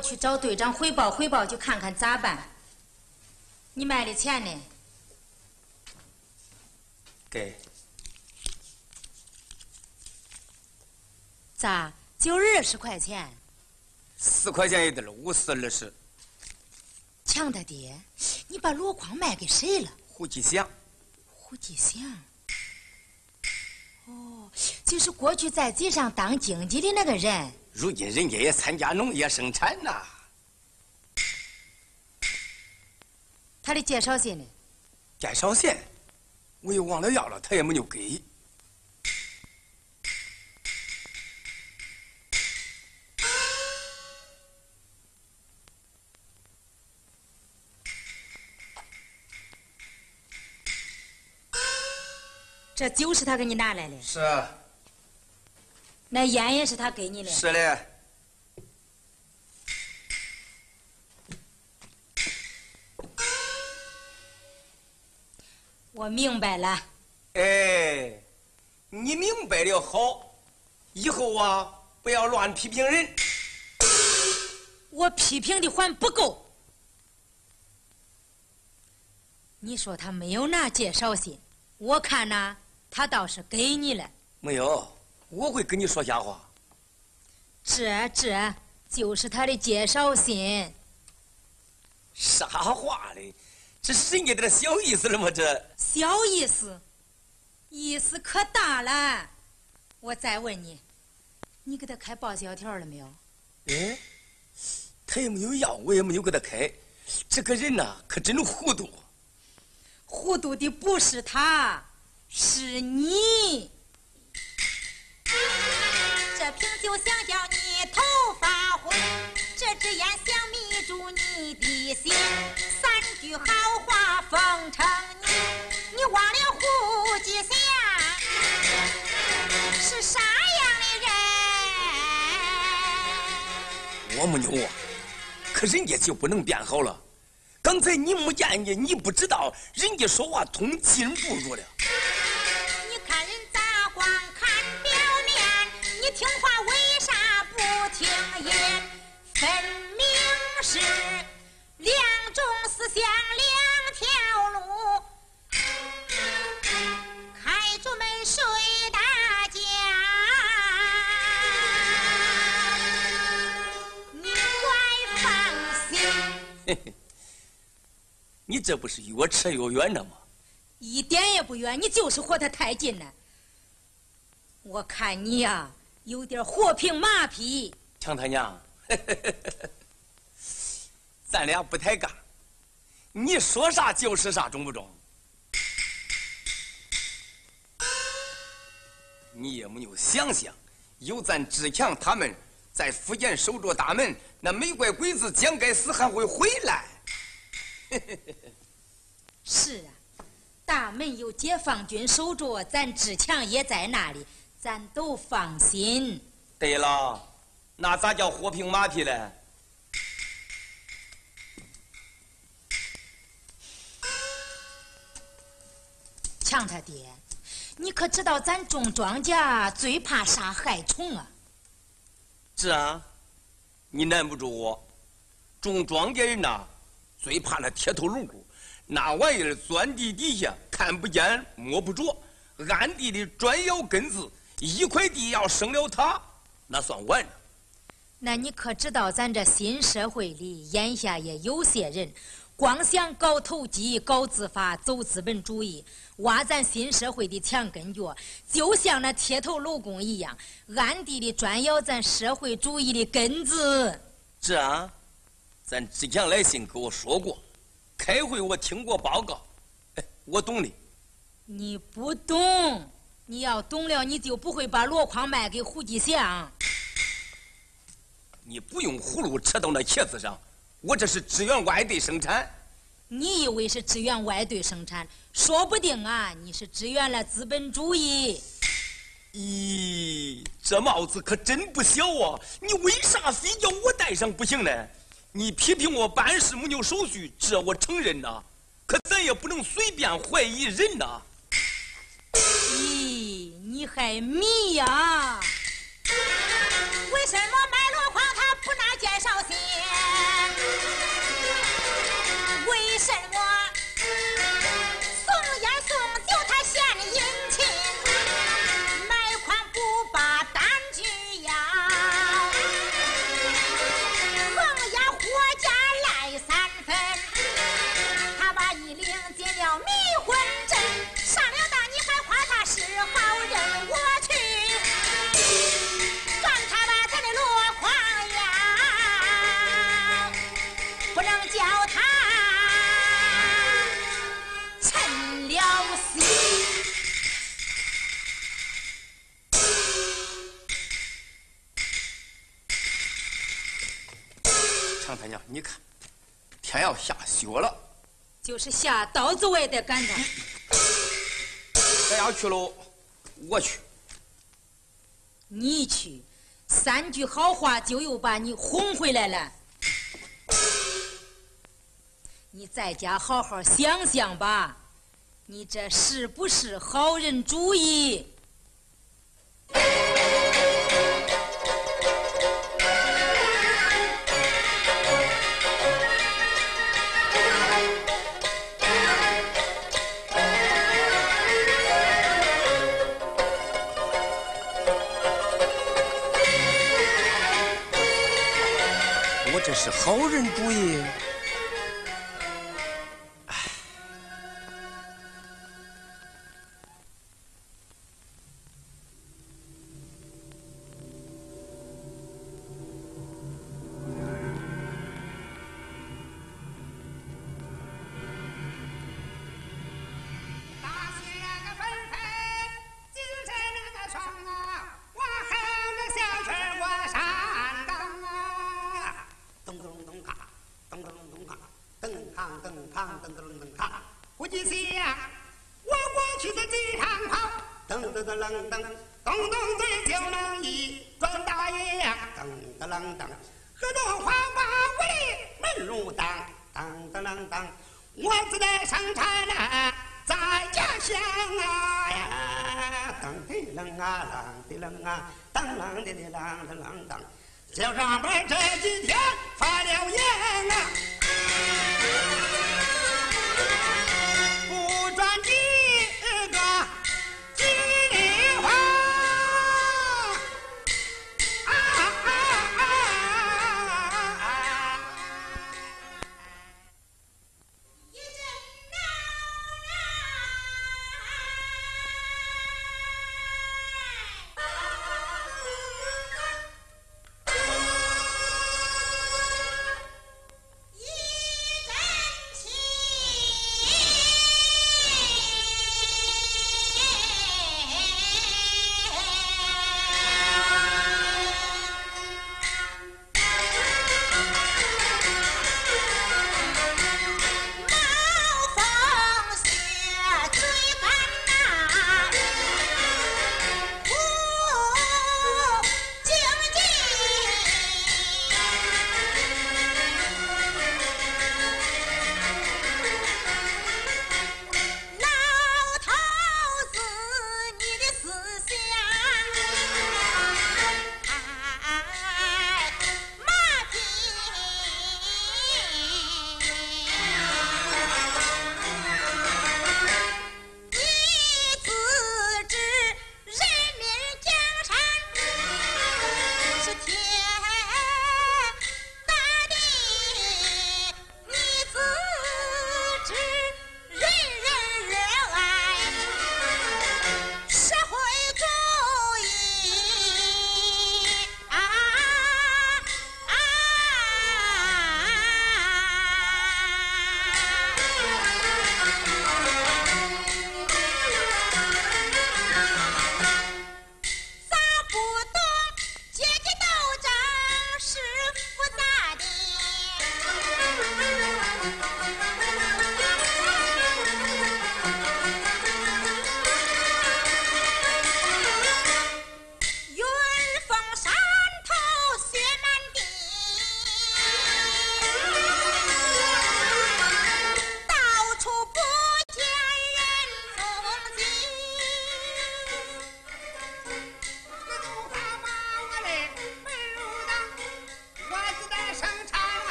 S1: 我去找队长汇报汇报，去看看咋办。你卖的钱呢？
S9: 给
S1: 咋？就二十块钱？
S9: 四块钱一袋儿，五十二十。
S1: 强他爹，你把箩筐卖给谁了？
S9: 胡吉祥，
S1: 胡吉祥。哦，就是过去在集上当经济的那个人。
S9: 如今人家也参加农业生产呐。
S1: 他的介绍信呢？
S9: 介绍信，我又忘了要了，他也没有给。
S1: 这酒是他给你拿来的，
S9: 是
S1: 那烟也是他给你的。
S9: 是的，
S1: 我明白了。
S9: 哎，你明白了好，以后啊不要乱批评人。
S1: 我批评的还不够。你说他没有拿介绍信，我看呐，他倒是给你了。
S9: 没有，我会跟你说瞎话。
S1: 这这就是他的介绍信。
S9: 啥话嘞？这是人家的小意思了吗？这
S1: 小意思，意思可大了。我再问你，你给他开报销条了没有？
S9: 哎，他也没有要，我也没有给他开。这个人呐，可真糊涂。
S1: 糊涂的不是他，是你。这瓶酒想叫你头发昏，这支烟想迷住你的心。三句好话奉承你，你忘了胡吉祥是啥样的人？
S9: 我没牛啊，可人家就不能变好了。刚才你没见你，你不知道人家说话通进步着了。
S1: 听话为啥不听言？分明是两种思想两条路，开着门睡大觉。你快放心。
S9: 你这不是越扯越远了吗？
S1: 一点也不远，你就是和他太近了。我看你呀、有点和平马屁。
S9: 强他娘，咱俩不抬杠，你说啥就是啥，中不中？你也没有想想，有咱志强他们在福建守着大门，那美国鬼子蒋介石还会回来。
S1: 是啊，大门有解放军守着，咱志强也在那里，咱都放心。
S9: 对了，那咋叫火平马屁嘞？
S1: 强他爹，你可知道咱种庄稼最怕啥害虫啊？
S9: 是啊，你难不住我。种庄稼人呐，最怕那铁头颅骨，那玩意儿钻地底下看不见摸不着，暗地里专咬根子，一块地要生了他，那算完了。
S1: 那你可知道咱这新社会里，眼下也有些人，光想搞投机、搞自发、走资本主义，挖咱新社会的墙根脚，就像那铁头卢工一样，暗地里专咬咱社会主义的根子。
S9: 这啊，咱之前来信给我说过，开会我听过报告，哎，我懂的。
S1: 你不懂，你要懂了，你就不会把箩筐卖给胡继祥。
S9: 你不用葫芦扯到那茄子上，我这是支援外队生产。
S1: 你以为是支援外队生产，说不定啊，你是支援了资本主义。
S9: 咦，这帽子可真不小啊！你为啥非叫我戴上不行呢？你批评我办事没有手续，这我承认呐。可咱也不能随便怀疑人呐。
S1: 咦，你还迷呀？为什么卖箩筐他不拿介绍信？你
S9: 看，天要下雪了，
S1: 就是下刀子我也得赶他。
S9: 咱要去喽，我去。
S1: 你去，三句好话就又把你哄回来了。你在家好好想想吧，你这是不是好人主意？
S9: 是好人主意。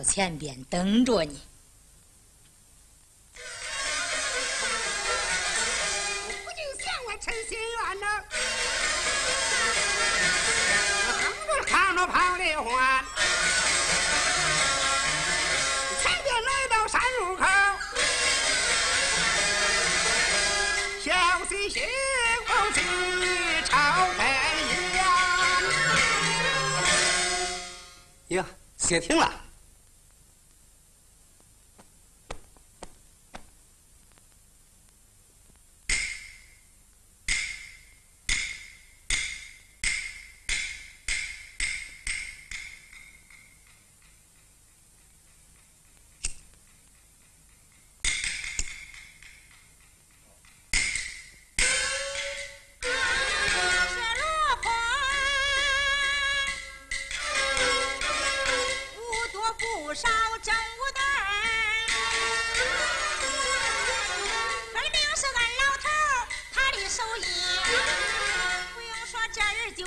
S1: 到
S11: 前边等着你。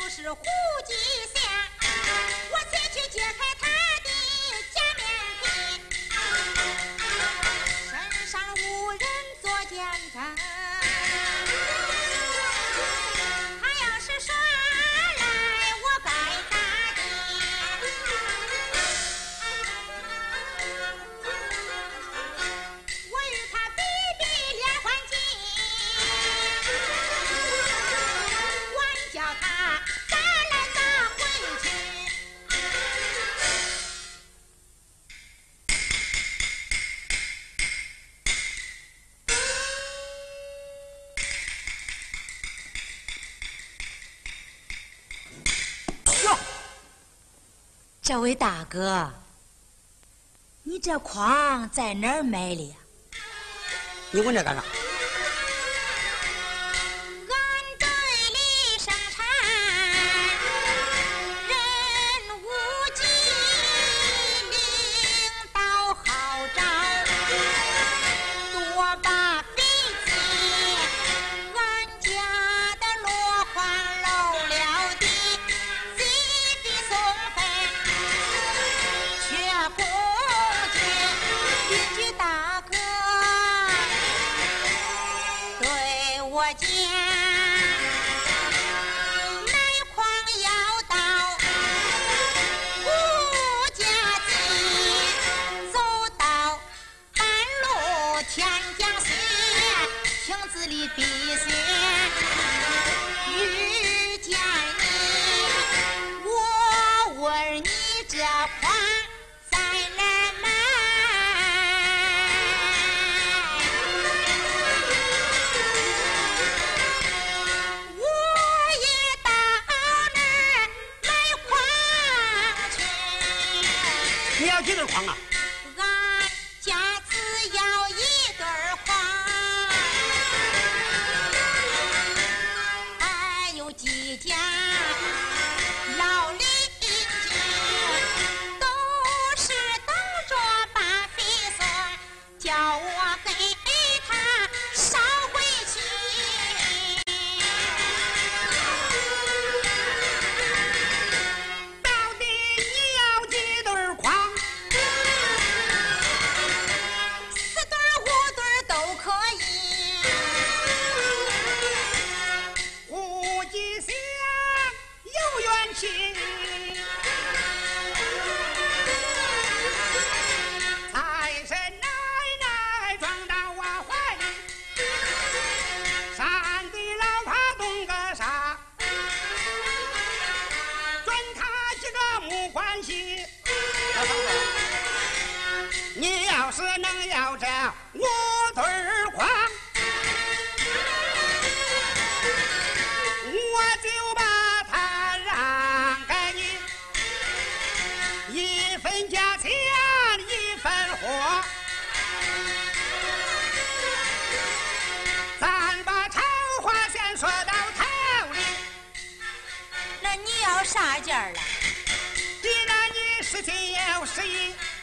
S12: 就
S1: 是
S13: 胡金山，我前去揭开
S14: 这位大哥，你这筐在哪儿买的呀？
S11: 你问这干
S1: 啥？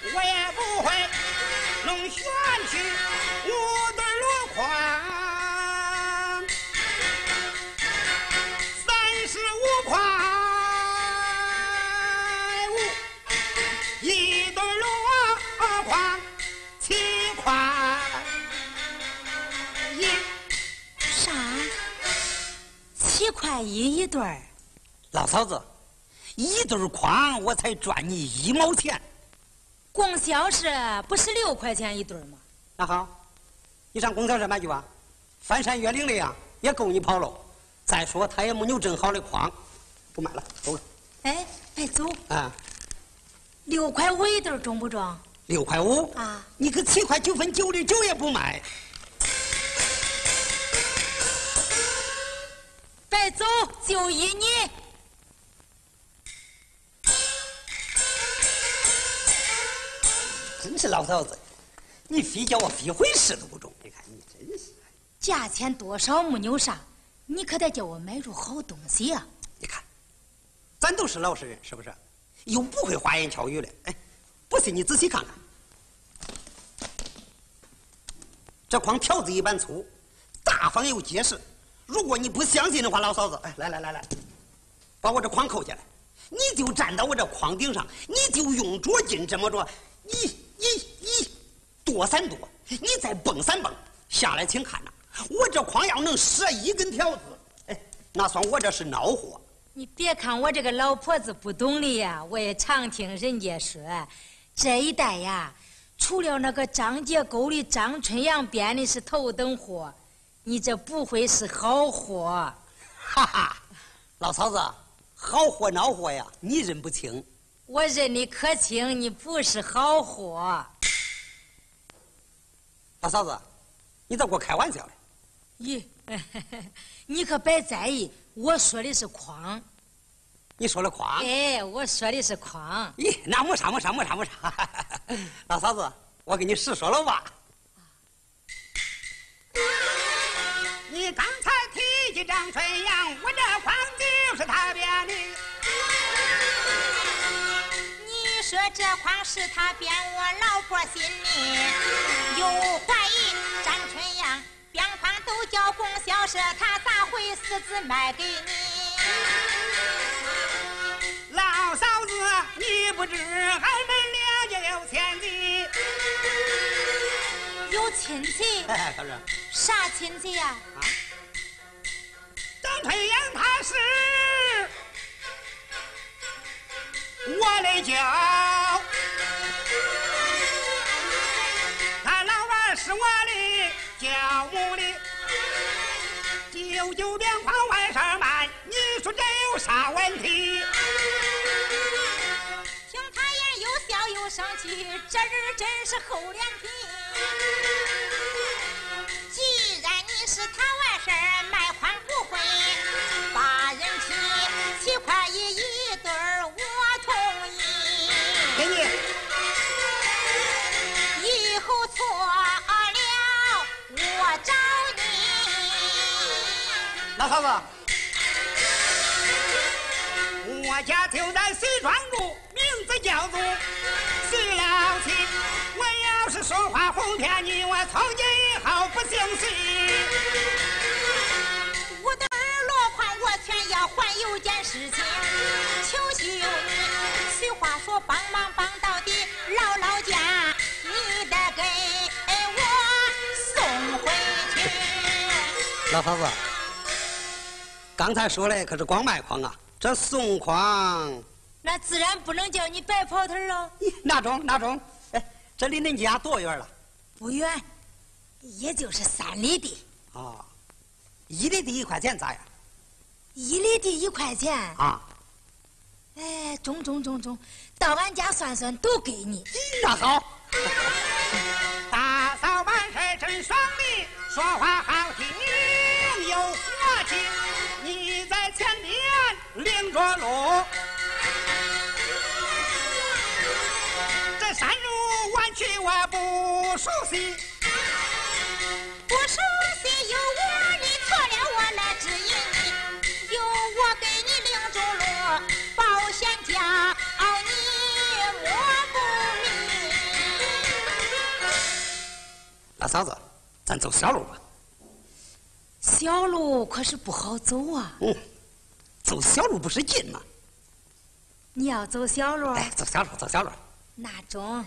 S1: 我也不会弄选去五对箩筐，三十五块五，一对箩筐七块一。
S14: 啥？七块一一对？
S11: 老嫂子，一对筐我才赚你一毛钱。
S14: 供销社不是六块钱一对儿吗？
S11: 那好，你上供销社买去吧，翻山越岭的呀，也够你跑喽。再说他也没有正好的筐，不买了，走了。
S14: 哎，别走，
S11: 啊，
S14: 六块五一对儿中不中？
S11: 六块五
S14: 啊，
S11: 你个七块九分九的九也不卖。
S14: 别走，就依你。
S11: 真是老嫂子，你非叫我非回事都不中。你看你真是，
S14: 价钱多少没有啥，你可得叫我买着好东西呀、
S11: 你看，咱都是老实人，是不是？又不会花言巧语的。哎，不信你仔细看看，这筐条子一般粗，大方又结实。如果你不相信的话，老嫂子，哎，来来来来，
S15: 把我这筐扣下来，你就站到我这筐顶上，你就用着劲这么着，一、一、一躲三躲，你再蹦三蹦，下来，请看呐，我这筐要能折一根条子，哎，那算我这是孬货。
S16: 你别看我这个老婆子不懂的呀，我也常听人家说，这一代呀，除了那个张家沟的张春阳编的是头等货，你这不会是好货。
S15: 哈哈，老嫂子，好货孬货呀，你认不清。
S16: 我认你可清，你不是好货。
S15: 大嫂子，你咋给我开玩笑嘞？
S16: 咦，你可别在意，我说的是筐。
S15: 你说的筐？
S16: 哎，我说的是筐。
S15: 咦，那没啥没啥没啥没啥。老 嫂子，我跟你实说了吧。
S11: 你刚才提起张春阳，我这筐
S1: 说这筐是他编，我老婆心里有怀疑。张春阳编筐都叫供销社，他咋会私自卖给你？
S11: 老嫂子，你不知俺们两家有千金。
S1: 有亲戚？啥亲戚呀？
S15: 啊？
S11: 张春阳他是我的舅，舅舅边框外甥卖，你说这有啥问题？
S1: 听他言又笑又生气，这人真是厚脸皮。既然你是他外甥，卖筐不会
S11: 老嫂子，我家就在西庄住，名字叫做徐老七。我要是说话哄骗你，我从今以后不姓徐。
S1: 我的二箩筐我全要还，有件事情求求你。俗话说帮忙帮到底，姥姥家你得给我送回去。
S15: 老嫂子，刚才说的可是光卖筐啊，这送筐，
S16: 那自然不能叫你白跑腿了。
S15: 哪中那中？哎，这离恁家多远了？
S16: 不远，也就是三里地。
S15: 啊，一里地一块钱咋样？
S16: 一里地一块钱。
S15: 啊。
S16: 哎，中中中中，到俺家算算都给你。
S15: 那好。
S11: 大嫂办事真爽利，说话好着路，这山路弯曲我不熟悉。
S1: 不熟悉有我，你错了我来指引你，有我给你领着路，保险家你摸不迷。
S15: 老嫂子，咱走小路吧。
S16: 小路可是不好走啊。
S15: 嗯，走小路不是近吗？
S16: 你要走小路？
S15: 哎，走小路，走小路。
S16: 那中。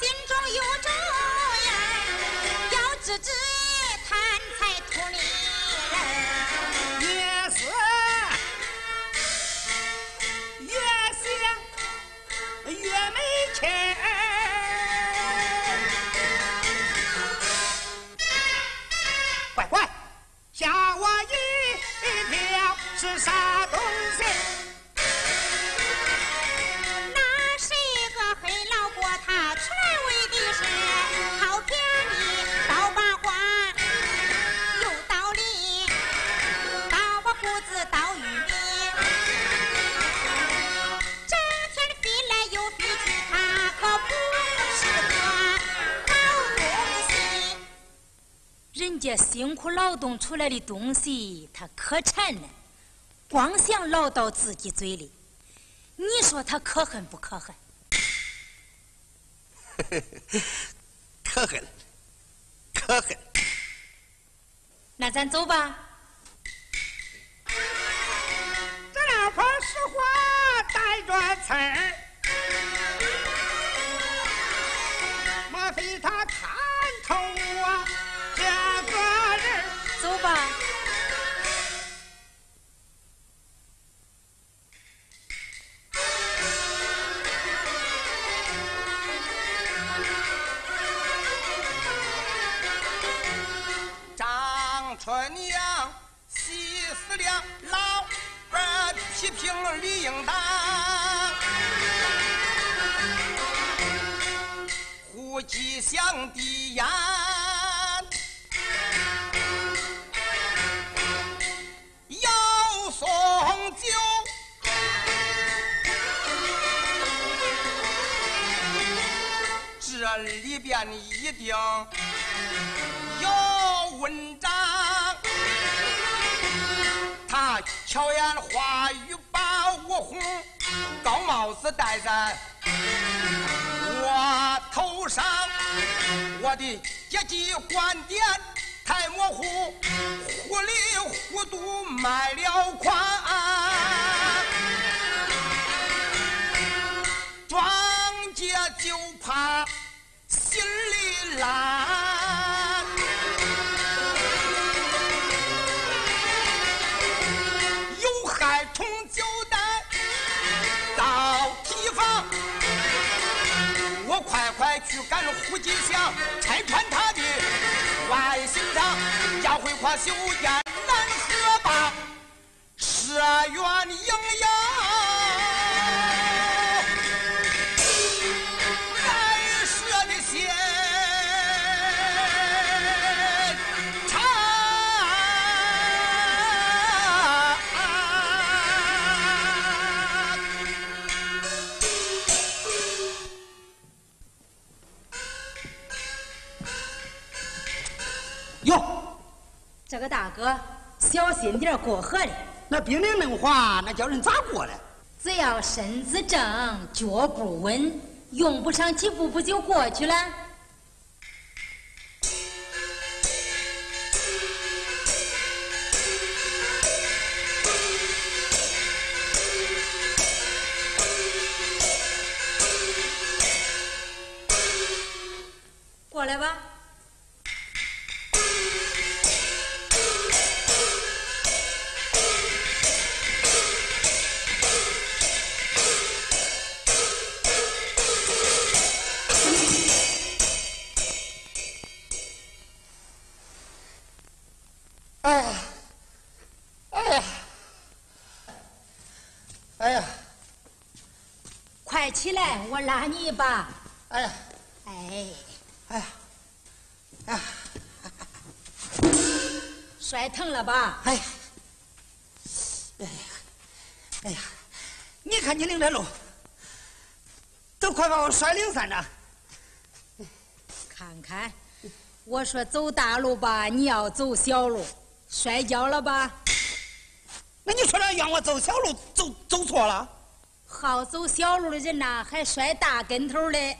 S1: 心中有主意，要治治贪财图利人。
S11: 越是越想越没钱。
S1: 家辛苦劳动出来的东西，他可馋了，光想捞到自己嘴里。你说他可恨不可恨？
S11: 可恨，可恨。
S1: 那咱走吧。
S17: 这两块石花带着刺儿，
S10: 批评李应当，胡吉祥的言，要送酒。这里边一定有文章。他巧言花语红，高帽子戴在我头上，我的阶级观点太模糊，糊里糊涂卖了款。庄稼就怕心里烂，赶胡金祥，拆穿他的坏心肠，要会夸修建南河坝，社员营养。
S1: 个大哥，小心点儿过河嘞。
S11: 那冰凌嫩滑，那叫人咋过嘞？
S1: 只要身子正，脚步稳，用不上几步不就过去了？一把。
S11: 哎呀，
S1: 哎，
S11: 哎呀，哎呀，
S1: 摔疼了吧？
S11: 哎呀，哎呀，哎呀，你看你领这路，都快把我摔零散了。
S1: 看看，我说走大路吧，你要走小路，摔跤了吧？
S11: 那你说这让我走小路，走走错了？
S1: 好走小路的人呐，还摔大跟头嘞。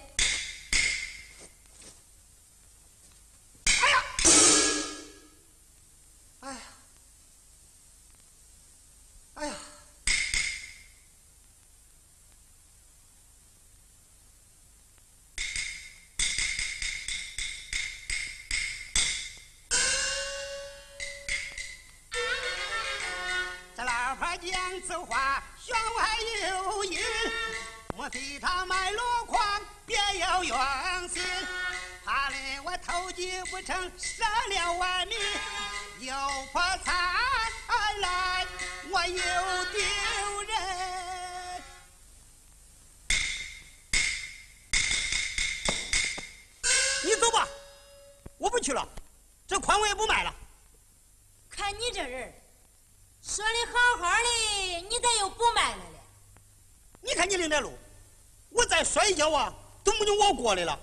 S17: 我
S11: 再摔一跤啊，动不动我过来了。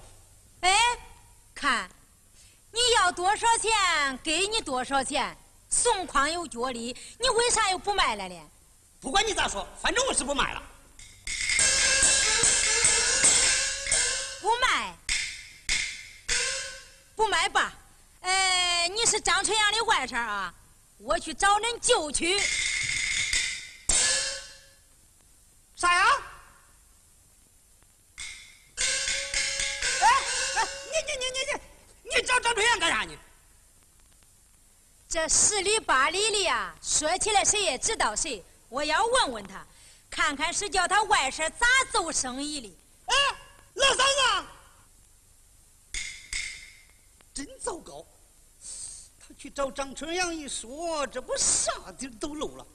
S1: 哎，看，你要多少钱给你多少钱，送筐有脚力，你为啥又不卖了呢？
S11: 不管你咋说，反正我是不卖了。
S1: 不卖，不卖吧？哎，你是张春阳的外甥啊，我去找恁舅去。
S11: 啥呀？你，你找张春阳干啥呢？
S1: 这十里八里的呀，说起来谁也知道谁。我要问问他，看看是叫他外甥咋做生意的。
S11: 哎，老三子，真糟糕！他去找张春阳一说，这不啥地都漏了，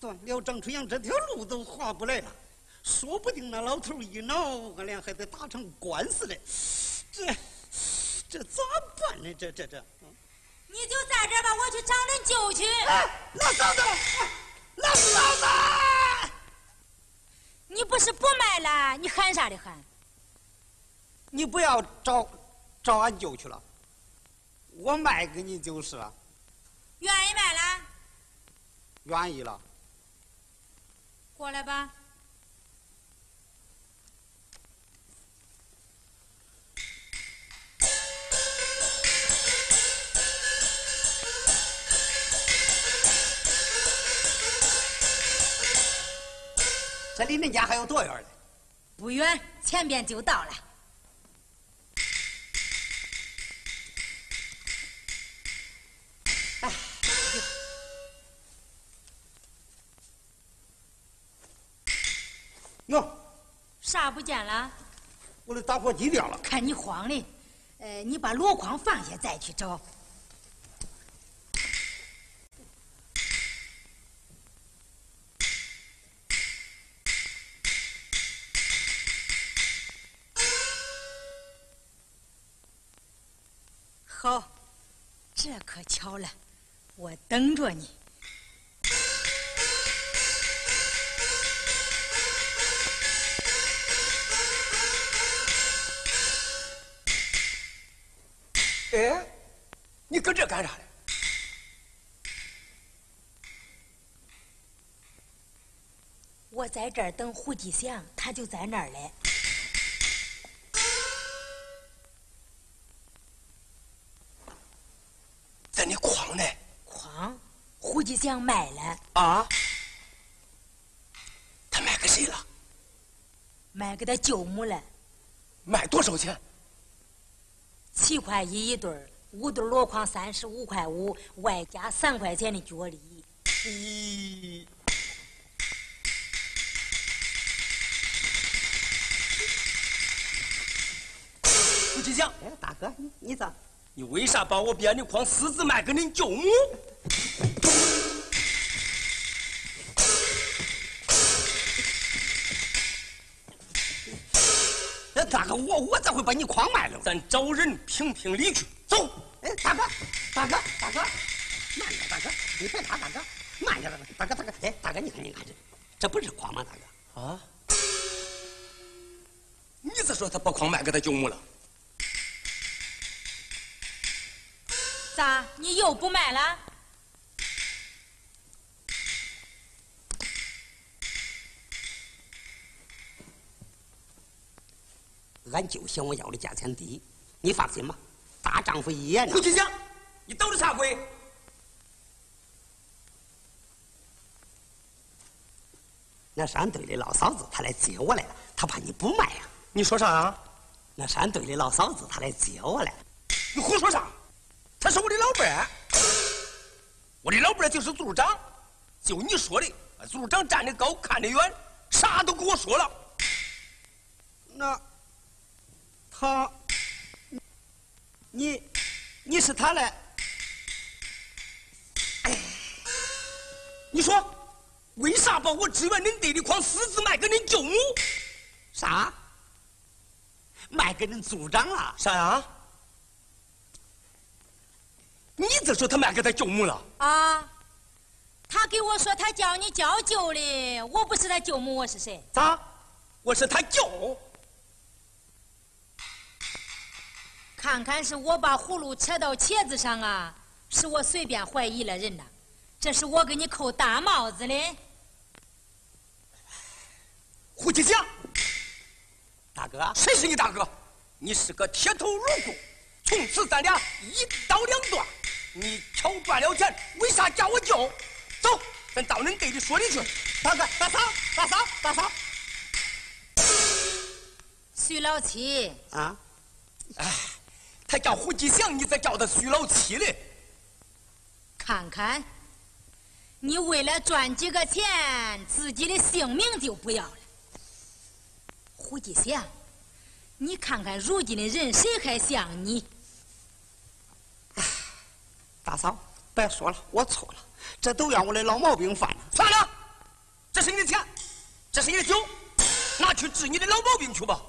S11: 断了张春阳这条路都划不来了。说不定那老头一恼，俺俩还得打成官司嘞。这这咋办呢？这这这。
S1: 你就在这吧，我去找恁舅去。
S11: 哎，老嫂子，老嫂子，
S1: 你不是不卖了？你喊啥的喊？
S11: 你不要找找俺舅去了，我卖给你就是了。
S1: 愿意卖了？
S11: 愿意了。
S1: 过来吧。
S11: 这离恁家还有多远呢？
S1: 不远，前边就到了。
S11: 哎，哟，
S1: 啥不见了？
S11: 我的打火机掉了。
S1: 看你慌的，呃，你把箩筐放下再去找。这可巧了，我等着你。
S9: 哎，你搁这干啥嘞？
S1: 我在这儿等胡吉祥，他就在那儿嘞。胡继祥卖了，
S9: 啊？他卖给谁了？
S1: 卖给他舅母了，
S9: 卖多少钱？
S1: 七块一一对儿，五对箩筐三十五块五，外加三块钱的脚力。
S9: 咦，胡继祥，
S11: 哎，大哥，你你咋？
S9: 你为啥把我编的筐私自卖给恁舅母？
S11: 大哥，我我咋会把你矿卖了？
S9: 咱找人评评理去。走。
S11: 哎，大哥，大哥，大哥，慢点，大哥，你别打，大哥，慢点，大哥，大哥，大哥，哎，大哥，你看，你看这，这不是矿吗？大哥，
S9: 啊？你是说他把矿卖给他舅母了？
S1: 咋？你又不卖了？
S11: 俺就嫌我要的价钱低，你放心吧，大丈夫一言呐
S9: 胡。金祥，你捣的啥鬼？
S11: 那山队的老嫂子她来接我来了，她怕你不卖呀、
S9: 你说啥啊？
S11: 那山队的老嫂子她来接我来了，
S9: 你胡说啥？他是我的老伴儿，我的老伴儿就是组长。就你说的，组长站得高，看得远，啥都跟我说了。
S11: 那他，你你是他嘞？
S9: 你说，为啥把我支援恁爹的矿私自卖给恁舅母？
S11: 啥？卖给恁组长了？
S9: 啥呀？你咋说他卖给他舅母了？
S1: 啊？他给我说他叫你叫舅的，我不是他舅母，我是谁？
S9: 咋？我是他舅。
S1: 看看是我把葫芦扯到茄子上啊，是我随便怀疑了人呐。这是我给你扣大帽子嘞。
S9: 胡吉祥，
S11: 大哥，
S9: 谁是你大哥？你是个铁头鲁棍，从此咱俩一刀两断。你挑赚了钱，为啥叫我叫？走，咱到恁队里说理去。
S11: 大哥，大嫂，大嫂，大嫂。
S1: 徐老七
S11: 啊，
S9: 哎，他叫胡吉祥，你咋叫他徐老七嘞？
S1: 看看，你为了赚几个钱，自己的性命就不要了。胡吉祥，你看看如今的人，谁还像你？
S11: 大嫂，别说了，我错了，这都让我的老毛病犯了。
S9: 算了，这是你的钱，这是你的酒，拿去治你的老毛病去吧。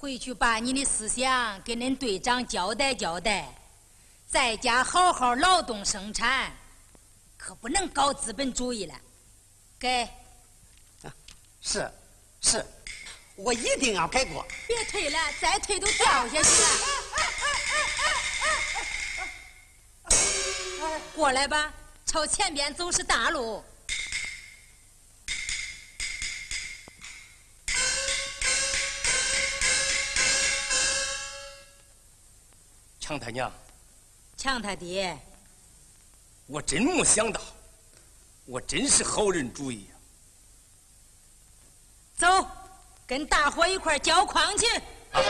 S1: 回去把你的思想跟恁队长交代交代，在家好好劳动生产，可不能搞资本主义了。给，
S11: 是，是，我一定要改过。
S1: 别退了，再退都掉下去了。过来吧，朝前边走是大路。
S9: 强他娘，
S1: 强他爹，
S9: 我真没想到，我真是好人主义呀、
S1: 走，跟大伙一块儿浇筐去。
S9: 啊！